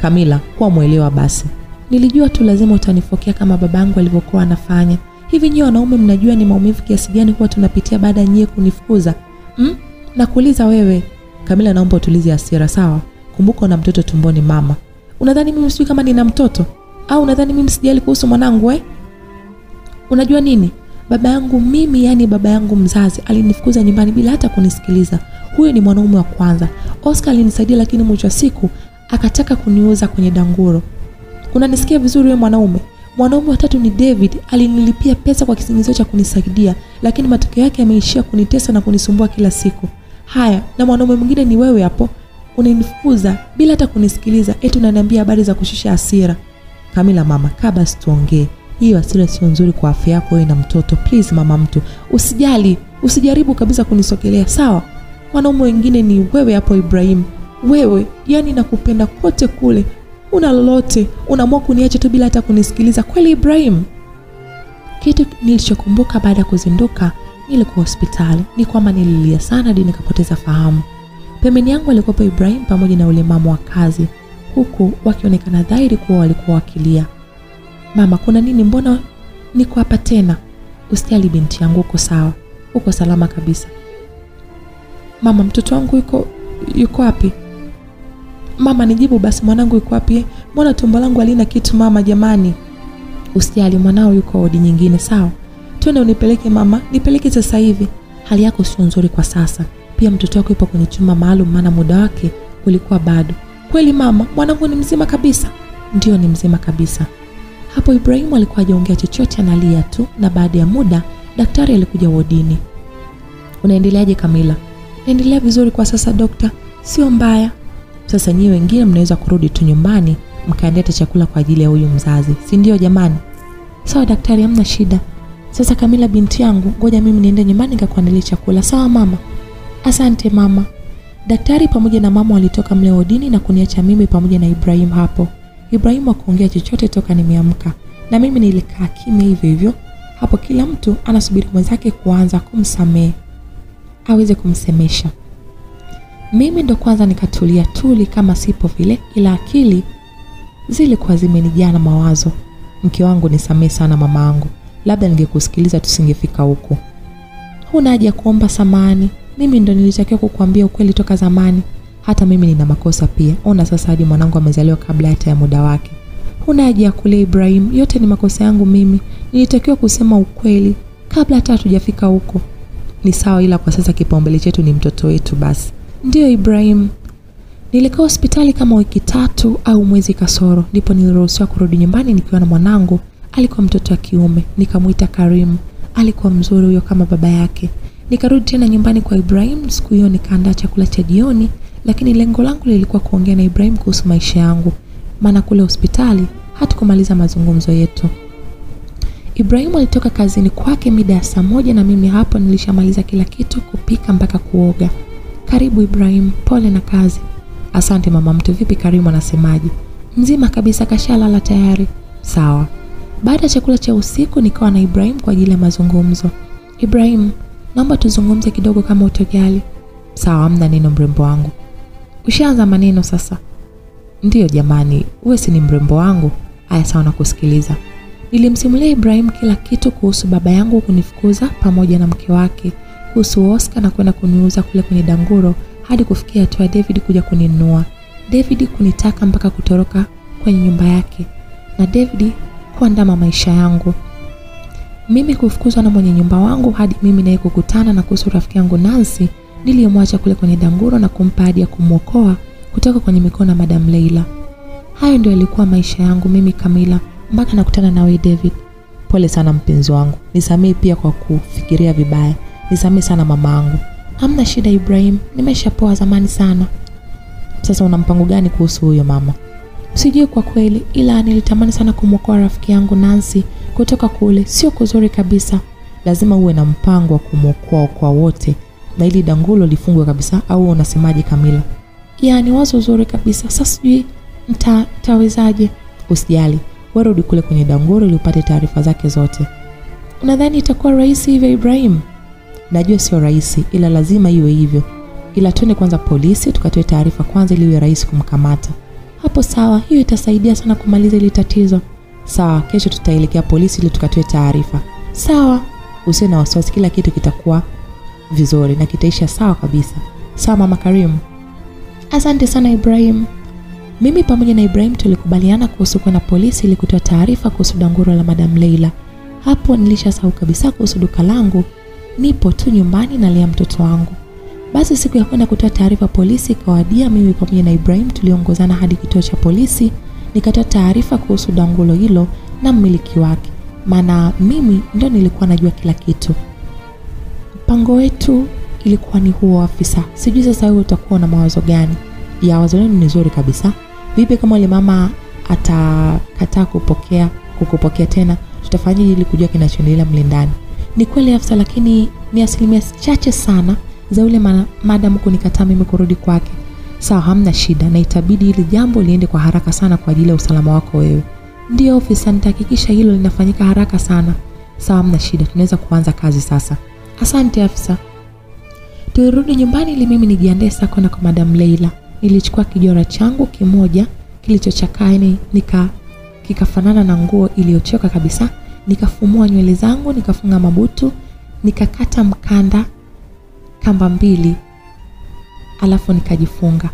Kamila, kuwa mwelewa basi. nilijua tu lazima utanifokea kama babangu alivyokuwa anafanya. Hivi nyie wanaume mnajua ni maumivu kiasi gani huwa tunapitia baada ya nyie kunifukuza? Mm? Nakuuliza wewe. Kamila, naomba utulize hasira, sawa? Kumbuka una mtoto tumboni mama. Unadhani mimi sijui kama nina mtoto? Au unadhani mimi sijali kuhusu mwanangu eh? Unajua nini? Baba yangu mimi, yani baba yangu mzazi, alinifukuza nyumbani bila hata kunisikiliza. Huyo ni mwanaume wa kwanza. Oscar alinisaidia, lakini mwisho wa siku akataka kuniuza kwenye danguro. Unanisikia vizuri wewe mwanaume? Mwanaume wa tatu ni David, alinilipia pesa kwa kisingizio cha kunisaidia, lakini matokeo yake yameishia kunitesa na kunisumbua kila siku. Haya, na mwanaume mwingine ni wewe hapo, unanifukuza bila hata kunisikiliza, eti unaniambia habari za kushusha asira Kamila, mama, kaa basi tuongee. Hiyo asira sio nzuri kwa afya yako wewe na mtoto. Please mama mtu, usijali, usijaribu kabisa kunisogelea, sawa? mwanaume wengine ni wewe hapo Ibrahim. Wewe, yani nakupenda kote kule. Una lolote, unaamua kuniacha tu bila hata kunisikiliza. Kweli Ibrahim? Kitu nilichokumbuka baada ya kuzinduka nilikuwa hospitali ni kwamba nililia sana hadi nikapoteza fahamu. Pembeni yangu alikuwepo Ibrahim pamoja na ulemamu wa kazi, huku wakionekana dhahiri kuwa walikuwa wakilia. Mama, kuna nini? Mbona niko hapa tena? ustali binti yangu, uko sawa, uko salama kabisa. Mama, mtoto wangu yuko yuko wapi? Mama, nijibu basi, mwanangu yuko wapi? Mbona tumbo langu halina kitu mama? Jamani, usijali, mwanao yuko wodi nyingine, sawa? Twende unipeleke mama, nipeleke sasa hivi. Hali yako sio nzuri kwa sasa, pia mtoto wako yupo kwenye chumba maalum, maana muda wake ulikuwa bado. Kweli mama, mwanangu ni mzima kabisa? Ndiyo, ni mzima kabisa. Hapo Ibrahimu alikuwa hajaongea chochote, analia tu, na baada ya muda daktari alikuja wodini. Unaendeleaje Kamila? Naendelea vizuri kwa sasa dokta, sio mbaya. Sasa nyie wengine mnaweza kurudi tu nyumbani mkaendete chakula kwa ajili ya huyu mzazi, si ndio jamani? Sawa daktari, hamna shida. Sasa Kamila binti yangu, ngoja mimi niende nyumbani nikakuandalia chakula. Sawa mama? Asante mama. Daktari pamoja na mama walitoka mle wodini na kuniacha mimi pamoja na Ibrahim hapo. Ibrahim hakuongea chochote toka nimeamka, na mimi nilikaa kimya hivyo hivyo. Hapo kila mtu anasubiri mwenzake kuanza kumsamehe aweze kumsemesha. Mimi ndo kwanza nikatulia tuli kama sipo vile, ila akili zilikuwa zimenijaa na mawazo. Mke wangu, nisamehe sana mama angu, labda ningekusikiliza tusingefika huku. Huna haja kuomba samani, mimi ndo nilitakiwa kukuambia ukweli toka zamani. Hata mimi nina makosa pia. Ona sasa, hadi mwanangu amezaliwa kabla hata ya muda wake. Huna haja ya kulia Ibrahim, yote ni makosa yangu mimi. Nilitakiwa kusema ukweli kabla hata hatujafika huko. Ni sawa, ila kwa sasa kipaumbele chetu ni mtoto wetu basi. Ndiyo Ibrahim. Nilikaa hospitali kama wiki tatu au mwezi kasoro, ndipo niliruhusiwa kurudi nyumbani nikiwa na mwanangu. Alikuwa mtoto wa kiume, nikamwita Karim. Alikuwa mzuri huyo kama baba yake. Nikarudi tena nyumbani kwa Ibrahim. Siku hiyo nikaandaa chakula cha jioni, lakini lengo langu lilikuwa kuongea na Ibrahim kuhusu maisha yangu, maana kule hospitali hatukumaliza mazungumzo yetu. Ibrahimu alitoka kazini kwake mida ya saa moja na mimi hapo nilishamaliza kila kitu, kupika mpaka kuoga. Karibu Ibrahim, pole na kazi. Asante mama mtu. Vipi Karimu anasemaje? Mzima kabisa, kashalala tayari. Sawa. Baada ya chakula cha usiku nikawa na Ibrahim kwa ajili ya mazungumzo. Ibrahim, naomba tuzungumze kidogo kama utojali. Sawa, amna neno mrembo wangu. Ushaanza maneno sasa? Ndiyo jamani, uwe si ni mrembo wangu. Aya, sawa, na kusikiliza. Nilimsimulia Ibrahim kila kitu kuhusu baba yangu kunifukuza pamoja na mke wake, kuhusu Oscar na kwenda kuniuza kule kwenye danguro, hadi kufikia hatua David kuja kuninunua, David kunitaka mpaka kutoroka kwenye nyumba yake, na David kuandama maisha yangu, mimi kufukuzwa na mwenye nyumba wangu, hadi mimi naye kukutana na kuhusu rafiki yangu Nancy niliyemwacha kule kwenye danguro na kumpa hadi ya kumwokoa kutoka kwenye mikono ya Madam Leila. Hayo ndio yalikuwa maisha yangu mimi Kamila mpaka nakutana nawe David. Pole sana mpenzi wangu, nisamehe pia kwa kufikiria vibaya. Nisamehe sana mama angu. Hamna shida Ibrahim, nimeshapoa zamani sana. Sasa una mpango gani kuhusu huyo mama? Sijui kwa kweli, ila nilitamani sana kumwokoa rafiki yangu Nancy kutoka kule. Sio kuzuri kabisa. Lazima uwe na mpango wa kumwokoa kwa wote, na ili dangulo lifungwe kabisa, au unasemaje Kamila? Yaani wazo zuri kabisa. Sasa sijui ntawezaje Usijali, warudi kule kwenye dangulo ili upate taarifa zake zote. Unadhani itakuwa rahisi hivyo Ibrahim? Najua sio rahisi, ila lazima iwe hivyo. Ila twende kwanza polisi tukatoe taarifa kwanza, ili iwe rahisi kumkamata. Hapo sawa, hiyo itasaidia sana kumaliza ili tatizo. Sawa, kesho tutaelekea polisi ili tukatoe taarifa. Sawa, usiwe na wasiwasi, kila kitu kitakuwa vizuri na kitaisha sawa kabisa. Sawa mama Karimu. Asante sana Ibrahim. Mimi pamoja na Ibrahim tulikubaliana kuhusu kwenda polisi ili kutoa taarifa kuhusu danguro la Madam Leila. Hapo nilishasahau kabisa kuhusu duka langu. Nipo tu nyumbani nalea mtoto wangu. Basi siku ya kwenda kutoa taarifa polisi ikawadia. Mimi pamoja na Ibrahim tuliongozana hadi kituo cha polisi, nikatoa taarifa kuhusu dangulo hilo na mmiliki wake, maana mimi ndo nilikuwa najua kila kitu. Mpango wetu ilikuwa ni huo, afisa. Sijui sasa wewe utakuwa na mawazo gani? Ya, wazo lenu ni zuri kabisa. Vipi kama yule mama atakataa kupokea kukupokea tena, tutafanyaje ili kujua kinachoendelea mle ndani? Ni kweli Afsa, lakini ni asilimia chache sana za yule madamu madam kunikataa mimi kurudi kwake. Sawa, hamna shida, na itabidi hili jambo liende kwa haraka sana kwa ajili ya usalama wako wewe. Ndio ofisa, nitahakikisha hilo linafanyika haraka sana. Sawa, hamna shida, tunaweza kuanza kazi sasa. Asante afisa. Tulirudi nyumbani ili mimi nijiandae saa kwenda kwa Madam Leila. Nilichukua kijora changu kimoja kilichochakaa, nika kikafanana na nguo iliyochoka kabisa, nikafumua nywele zangu, nikafunga mabutu, nikakata mkanda kamba mbili, alafu nikajifunga.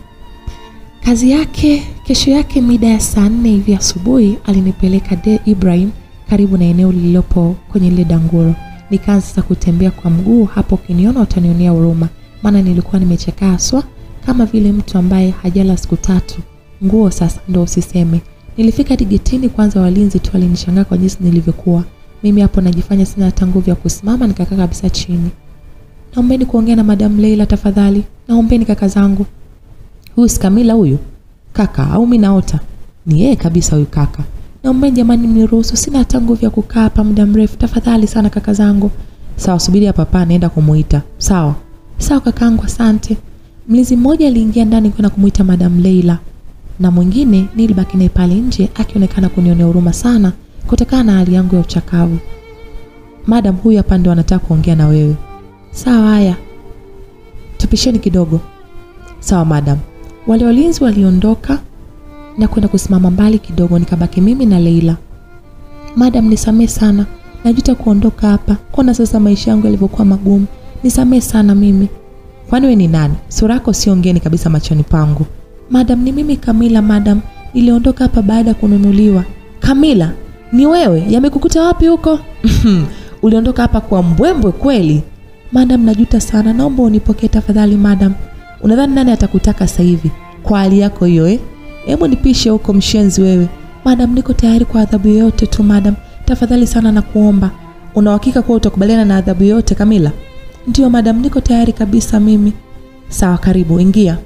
Kazi yake kesho yake mida ya saa nne hivi asubuhi alinipeleka de Ibrahim karibu na eneo lililopo kwenye lile danguro. Nikaanza sasa kutembea kwa mguu. Hapo ukiniona utanionea huruma, maana nilikuwa nimechekaa haswa kama vile mtu ambaye hajala siku tatu. Nguo sasa ndo usiseme. Nilifika hadi getini kwanza, walinzi tu walinishangaa kwa jinsi nilivyokuwa mimi. Hapo najifanya sina hata nguvu ya kusimama, nikakaa kabisa chini. Naombeni kuongea na Madam Leila tafadhali, naombeni kaka zangu. Huyu si Kamila huyu kaka au mimi naota? Ni yeye kabisa huyu kaka. Naombeni jamani, mniruhusu, sina hata nguvu ya kukaa hapa muda mrefu, tafadhali sana kaka zangu. Sawa, subiri hapa hapa, naenda kumuita. Sawa sawa kakaangu, asante. Mlinzi mmoja aliingia ndani kwenda kumuita Madam Leila na mwingine nilibaki naye pale nje akionekana kunionea huruma sana kutokana na hali yangu ya uchakavu. Madam, huyu hapa ndio anataka kuongea na wewe. Sawa, haya, tupisheni kidogo. Sawa madam. Wale walinzi waliondoka na kwenda kusimama mbali kidogo, nikabaki mimi na Leila. Madam, nisamee sana, najuta kuondoka hapa. Kona sasa maisha yangu yalivyokuwa magumu, nisamee sana mimi. Kwani we ni nani? Sura yako sio ngeni kabisa machoni pangu. Madam, ni mimi Kamila. Madam, niliondoka hapa baada ya kununuliwa. Kamila, ni wewe? Yamekukuta wapi huko? Uliondoka hapa kwa mbwembwe kweli? Madam, najuta sana, naomba unipokee tafadhali madam. Unadhani nani atakutaka sasa hivi kwa hali yako hiyo eh? Hebu nipishe huko mshenzi wewe. Madam, niko tayari kwa adhabu yoyote tu madam, tafadhali sana na kuomba. Una uhakika kuwa utakubaliana na adhabu yoyote Kamila? Ndiyo madam, niko tayari kabisa mimi. Sawa, karibu ingia.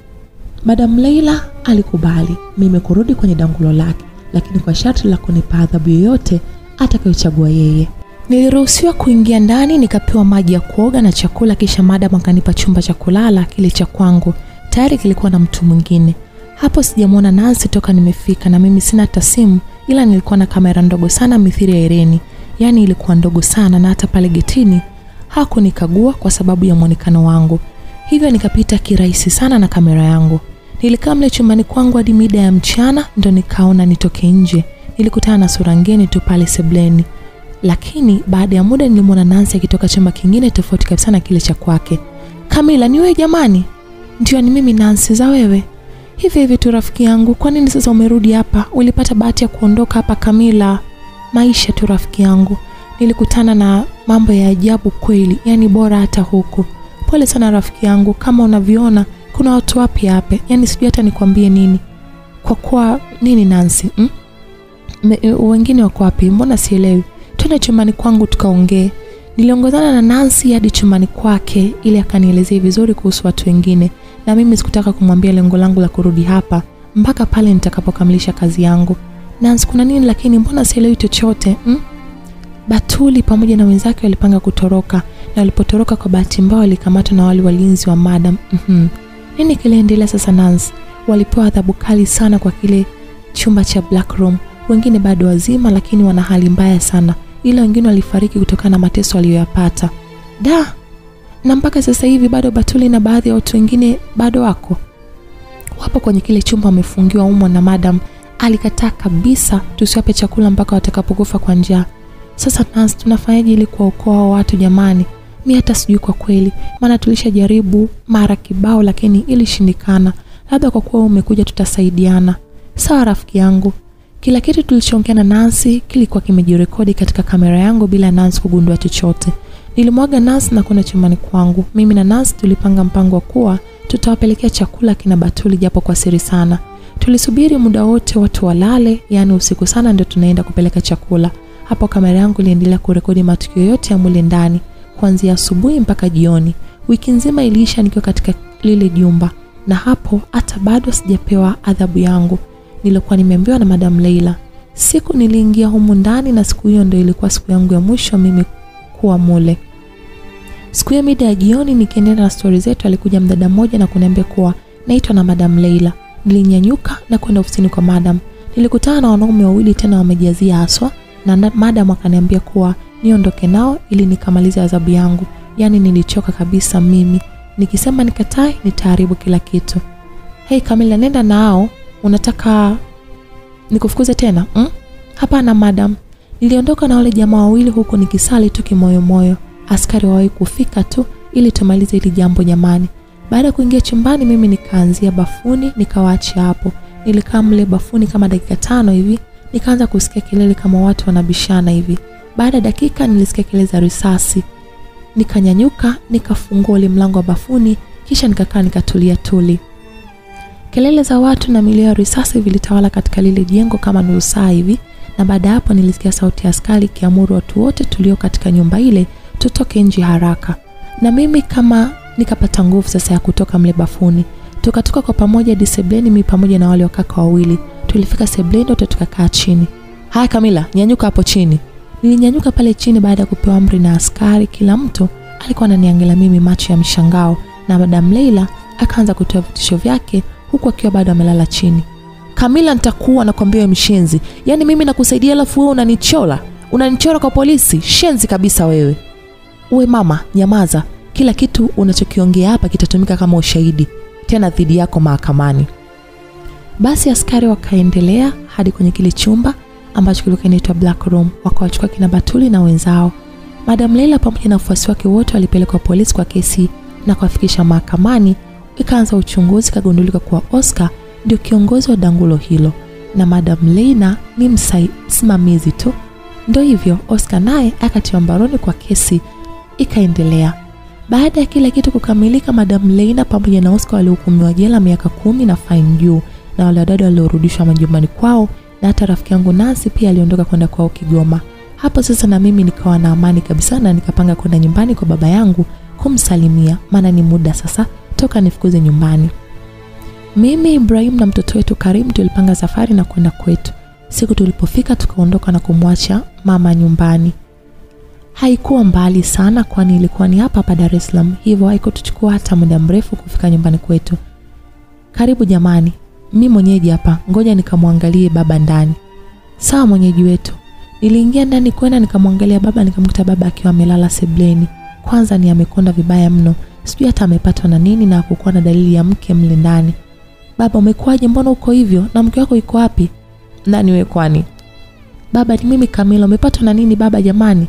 Madam Leila alikubali mimi kurudi kwenye dangulo lake, lakini kwa sharti la kunipa adhabu yoyote atakayochagua yeye. Niliruhusiwa kuingia ndani nikapewa maji ya kuoga na chakula, kisha madam akanipa chumba cha kulala kile cha kwangu. Tayari kilikuwa na mtu mwingine. Hapo sijamwona Nancy toka nimefika, na mimi sina hata simu, ila nilikuwa na kamera ndogo sana mithiri ya Irene, yaani ilikuwa ndogo sana, na hata pale getini hakunikagua kwa sababu ya mwonekano wangu, hivyo nikapita kirahisi sana na kamera yangu. Nilikaa mle chumbani kwangu hadi mida ya mchana, ndo nikaona nitoke nje. Nilikutana na sura ngeni tu pale sebleni lakini baada ya muda nilimwona Nancy akitoka chumba kingine tofauti kabisa na kile cha kwake. Kamila, ni wewe jamani? Ndio, ni mimi Nancy. Za wewe? Hivi hivi tu rafiki yangu, kwa nini sasa umerudi hapa? Ulipata bahati ya kuondoka hapa Kamila? Maisha tu rafiki yangu, nilikutana na mambo ya ajabu kweli, yaani bora hata huku. Pole sana rafiki yangu, kama unavyoona kuna watu wapi hapa, yani sijui hata nikwambie nini. Kwa kuwa nini nansi Hmm? Me, wengine wako wapi? Mbona sielewi twende chumbani kwangu tukaongee. Niliongozana na nansi hadi chumbani kwake ili akanielezea vizuri kuhusu watu wengine, na mimi sikutaka kumwambia lengo langu la kurudi hapa mpaka pale nitakapokamilisha kazi yangu. nansi kuna nini lakini? Mbona sielewi chochote hmm? Batuli pamoja na wenzake walipanga kutoroka, na walipotoroka kwa bahati mbaya walikamatwa na wale walinzi wa madam. mm-hmm. Nini kiliendelea sasa Nans Walipewa adhabu kali sana kwa kile chumba cha black room. Wengine bado wazima, lakini wana hali mbaya sana ila wengine walifariki kutokana na mateso aliyoyapata. Da, na mpaka sasa hivi bado Batuli na baadhi ya watu wengine bado wako wapo kwenye kile chumba wamefungiwa umo, na madam alikataa kabisa tusiwape chakula mpaka watakapokufa kwa njaa. Sasa Nans, tunafanyaje ili kuwaokoa watu jamani? Mi hata sijui kwa kweli, maana tulishajaribu mara kibao, lakini ilishindikana. Labda kwa kuwa umekuja, tutasaidiana. Sawa rafiki yangu. Kila kitu tulichoongea na Nancy kilikuwa kimejirekodi katika kamera yangu bila Nancy kugundua chochote. Nilimwaga Nancy na kwenda chumbani kwangu. Mimi na Nancy tulipanga mpango wa kuwa tutawapelekea chakula kina Batuli japo kwa siri sana. Tulisubiri muda wote watu walale, yaani usiku sana ndio tunaenda kupeleka chakula. Hapo kamera yangu iliendelea kurekodi matukio yote ya mule ndani kuanzia asubuhi mpaka jioni. Wiki nzima iliisha nikiwa katika lile jumba, na hapo hata bado sijapewa adhabu yangu nilikuwa nimeambiwa na Madam Leila. Siku niliingia humu ndani, na siku hiyo ndio ilikuwa siku yangu ya mwisho mimi kuwa mule. Siku hiyo mida ya jioni, nikiendelea na stori zetu, alikuja mdada mmoja na kuniambia kuwa naitwa na Madam Leila. Nilinyanyuka na kwenda ofisini kwa madam. Nilikutana na wanaume wawili tena wamejazia haswa, na na- madam akaniambia kuwa niondoke nao ili nikamalize adhabu yangu. Yaani nilichoka kabisa mimi, nikisema nikatae nitaharibu kila kitu. Hei Kamila, nenda nao. Unataka nikufukuze tena mm? Hapana madam. Niliondoka na wale jamaa wawili huku nikisali tu kimoyomoyo. Askari wawahi kufika tu ili tumalize hili jambo jamani. Baada ya kuingia chumbani, mimi nikaanzia bafuni nikawaachia hapo. Nilikaa mle bafuni kama dakika tano hivi, nikaanza kusikia kelele kama watu wanabishana hivi. Baada ya dakika nilisikia kelele za risasi. Nikanyanyuka, nikafungua ule mlango wa bafuni, kisha nikakaa nikatulia tuli. Kelele za watu na milio ya risasi vilitawala katika lile jengo kama nusu saa hivi, na baada ya hapo nilisikia sauti ya askari ikiamuru watu wote tulio katika nyumba ile tutoke nje haraka, na mimi kama nikapata nguvu sasa ya kutoka mle bafuni. Tukatoka kwa pamoja hadi sebleni, mimi pamoja na wale wakaka wawili. Tulifika sebleni wote tukakaa chini. Haya Kamila, nyanyuka hapo chini. Nilinyanyuka pale chini baada ya kupewa amri na askari. Kila mtu alikuwa ananiangalia mimi macho ya mshangao, na Madam Leila akaanza kutoa vitisho vyake huku akiwa bado amelala chini. Kamila, nitakuwa nakwambia mshenzi. Yaani mimi nakusaidia alafu wewe unanichola. Unanichora kwa polisi. Shenzi kabisa wewe. Uwe mama, nyamaza. Kila kitu unachokiongea hapa kitatumika kama ushahidi tena dhidi yako mahakamani. Basi askari wakaendelea hadi kwenye kile chumba ambacho kilikuwa kinaitwa Black Room, wakawachukua kina Batuli na wenzao. Madam Leila pamoja na wafuasi wake wote walipelekwa polisi kwa kesi na kuwafikisha mahakamani. Ikaanza uchunguzi, kagundulika kuwa Oscar ndio kiongozi wa dangulo hilo na Madam Leila ni msimamizi tu. Ndio hivyo, Oscar naye akatiwa mbaroni kwa kesi ikaendelea. Baada ya kila kitu kukamilika, Madam Leila pamoja na Oscar walihukumiwa jela miaka kumi na faini juu, na wale wadada waliorudishwa majumbani kwao, na hata rafiki yangu Nancy pia aliondoka kwenda kwao Kigoma. Hapo sasa na mimi nikawa na amani kabisa, na nikapanga kwenda nyumbani kwa baba yangu kumsalimia, maana ni muda sasa toka nifukuze nyumbani. Mimi Ibrahim na mtoto wetu Karim tulipanga safari na kwenda kwetu. Siku tulipofika tukaondoka na kumwacha mama nyumbani. Haikuwa mbali sana, kwani ilikuwa ni hapa hapa Dar es Salaam, hivyo haikutuchukua hata muda mrefu kufika nyumbani kwetu. Karibu jamani, mi mwenyeji hapa, ngoja nikamwangalie baba ndani. Sawa mwenyeji wetu. Niliingia ndani kwenda nikamwangalia baba, nikamkuta baba akiwa amelala sebleni. Kwanza ni amekonda vibaya mno, sijui hata amepatwa na nini na hakukuwa na dalili ya mke mle ndani. Baba, umekuwaje? Mbona uko hivyo? Na mke wako yuko wapi? Nani wewe kwani? Baba, ni mimi Kamila. Umepatwa na nini baba? Jamani,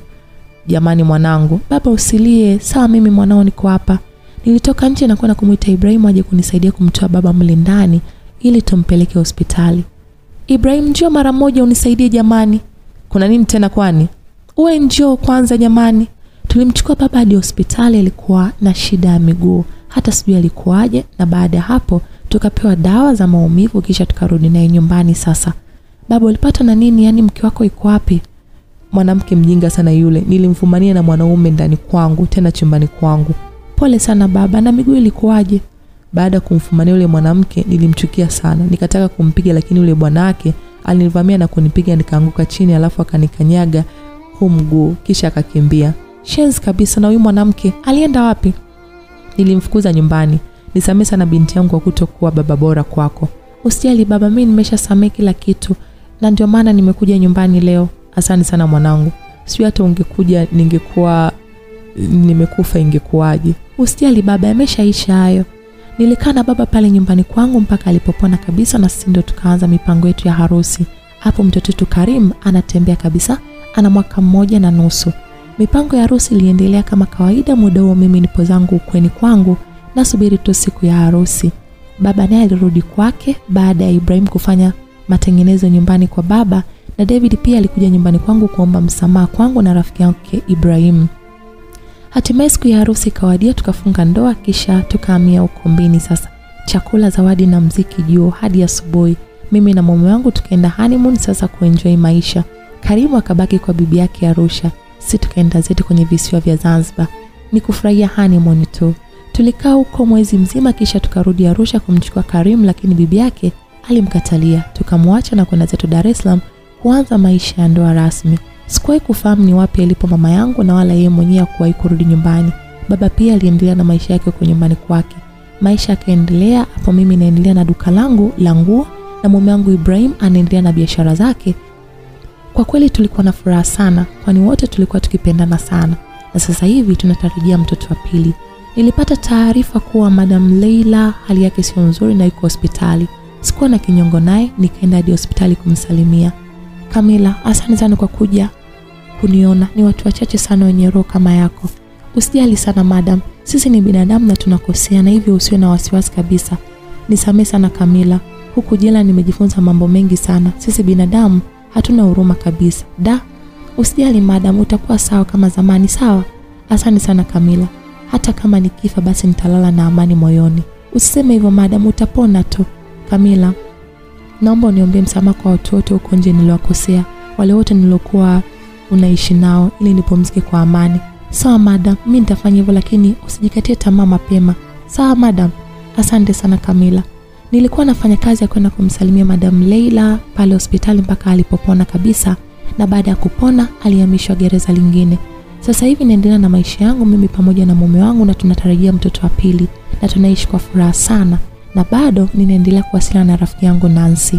jamani mwanangu. Baba, usilie. Sawa, mimi mwanao niko hapa. Nilitoka nje na kwenda kumwita Ibrahimu aje kunisaidia kumtoa baba mle ndani ili tumpeleke hospitali. Ibrahim, njoo mara moja unisaidie jamani. Kuna nini tena kwani? Uwe njoo kwanza jamani. Tulimchukua baba hadi hospitali, alikuwa na shida ya miguu, hata sijui alikuwaje, na baada ya hapo tukapewa dawa za maumivu, kisha tukarudi naye nyumbani. Sasa baba, ulipata na nini? Yaani mke wako iko wapi? Mwanamke mjinga sana yule, nilimfumania na mwanaume ndani kwangu, tena chumbani kwangu. Pole sana baba. Na miguu ilikuwaje? Baada ya kumfumania yule mwanamke nilimchukia sana, nikataka kumpiga, lakini yule bwanake alinivamia na kunipiga, nikaanguka chini, alafu akanikanyaga huu mguu, kisha akakimbia. Shenzi kabisa. Na huyu mwanamke alienda wapi? Nilimfukuza nyumbani. Nisamee sana binti yangu kwa kutokuwa baba bora kwako. Usijali baba, mimi nimeshasamee kila kitu, na ndio maana nimekuja nyumbani leo. Asante sana mwanangu, sijui hata ungekuja ningekuwa nimekufa ingekuwaje. Usijali baba, yameshaisha hayo. Nilikaa na baba pale nyumbani kwangu mpaka alipopona kabisa, na sisi ndio tukaanza mipango yetu ya harusi. Hapo mtoto wetu Karim anatembea kabisa, ana mwaka mmoja na nusu. Mipango ya harusi iliendelea kama kawaida. Muda huo mimi nipo zangu ukweni kwangu, nasubiri tu siku ya harusi. Baba naye alirudi kwake baada ya Ibrahim kufanya matengenezo nyumbani kwa baba, na David pia alikuja nyumbani kwangu kuomba msamaha kwangu na rafiki yake Ibrahim. Hatimaye siku ya harusi ikawadia, tukafunga ndoa, kisha tukahamia ukumbini. Sasa chakula, zawadi na mziki juu hadi asubuhi. Mimi na mume wangu tukaenda honeymoon sasa kuenjoy maisha. Karimu akabaki kwa bibi yake Arusha, si tukaenda zetu kwenye visiwa vya Zanzibar, ni kufurahia honeymoon tu. Tulikaa huko mwezi mzima, kisha tukarudi Arusha kumchukua Karimu, lakini bibi yake alimkatalia. Tukamwacha na kwenda zetu Dar es Salaam kuanza maisha ya ndoa rasmi. Sikuwahi kufahamu ni wapi alipo mama yangu na wala yeye mwenyewe hakuwahi kurudi nyumbani. Baba pia aliendelea na maisha yake huko nyumbani kwake. Maisha yakaendelea hapo, mimi naendelea na duka langu la nguo na mume wangu Ibrahim anaendelea na biashara zake. Kwa kweli tulikuwa na furaha sana, kwani wote tulikuwa tukipendana sana, na sasa hivi tunatarajia mtoto wa pili. Nilipata taarifa kuwa Madam Leila hali yake sio nzuri na yuko hospitali. Sikuwa na kinyongo naye, nikaenda hadi hospitali kumsalimia. Kamila, asante sana kwa kuja kuniona. Ni watu wachache sana wenye roho kama yako. Usijali sana madam, sisi ni binadamu na tunakosea, na hivyo usiwe na wasiwasi kabisa. Nisamehe sana Kamila, huku jela nimejifunza mambo mengi sana. Sisi binadamu hatuna huruma kabisa. Da, usijali madam, utakuwa sawa kama zamani. Sawa, asante sana Kamila. Hata kama nikifa basi nitalala na amani moyoni. Usiseme hivyo madam, utapona tu. Kamila, naomba uniombee msamaha kwa watu wote huko nje niliwakosea, wale wote nilokuwa unaishi nao, ili nipumzike kwa amani. Sawa madam, mi nitafanya hivyo, lakini usijikatie tamaa mapema. Sawa madam. Asante sana Kamila. Nilikuwa nafanya kazi ya kwenda kumsalimia Madam Leila pale hospitali mpaka alipopona kabisa, na baada ya kupona alihamishwa gereza lingine. Sasa hivi naendelea na maisha yangu mimi pamoja na mume wangu, na tunatarajia mtoto wa pili, na tunaishi kwa furaha sana, na bado ninaendelea kuwasiliana na rafiki yangu Nancy.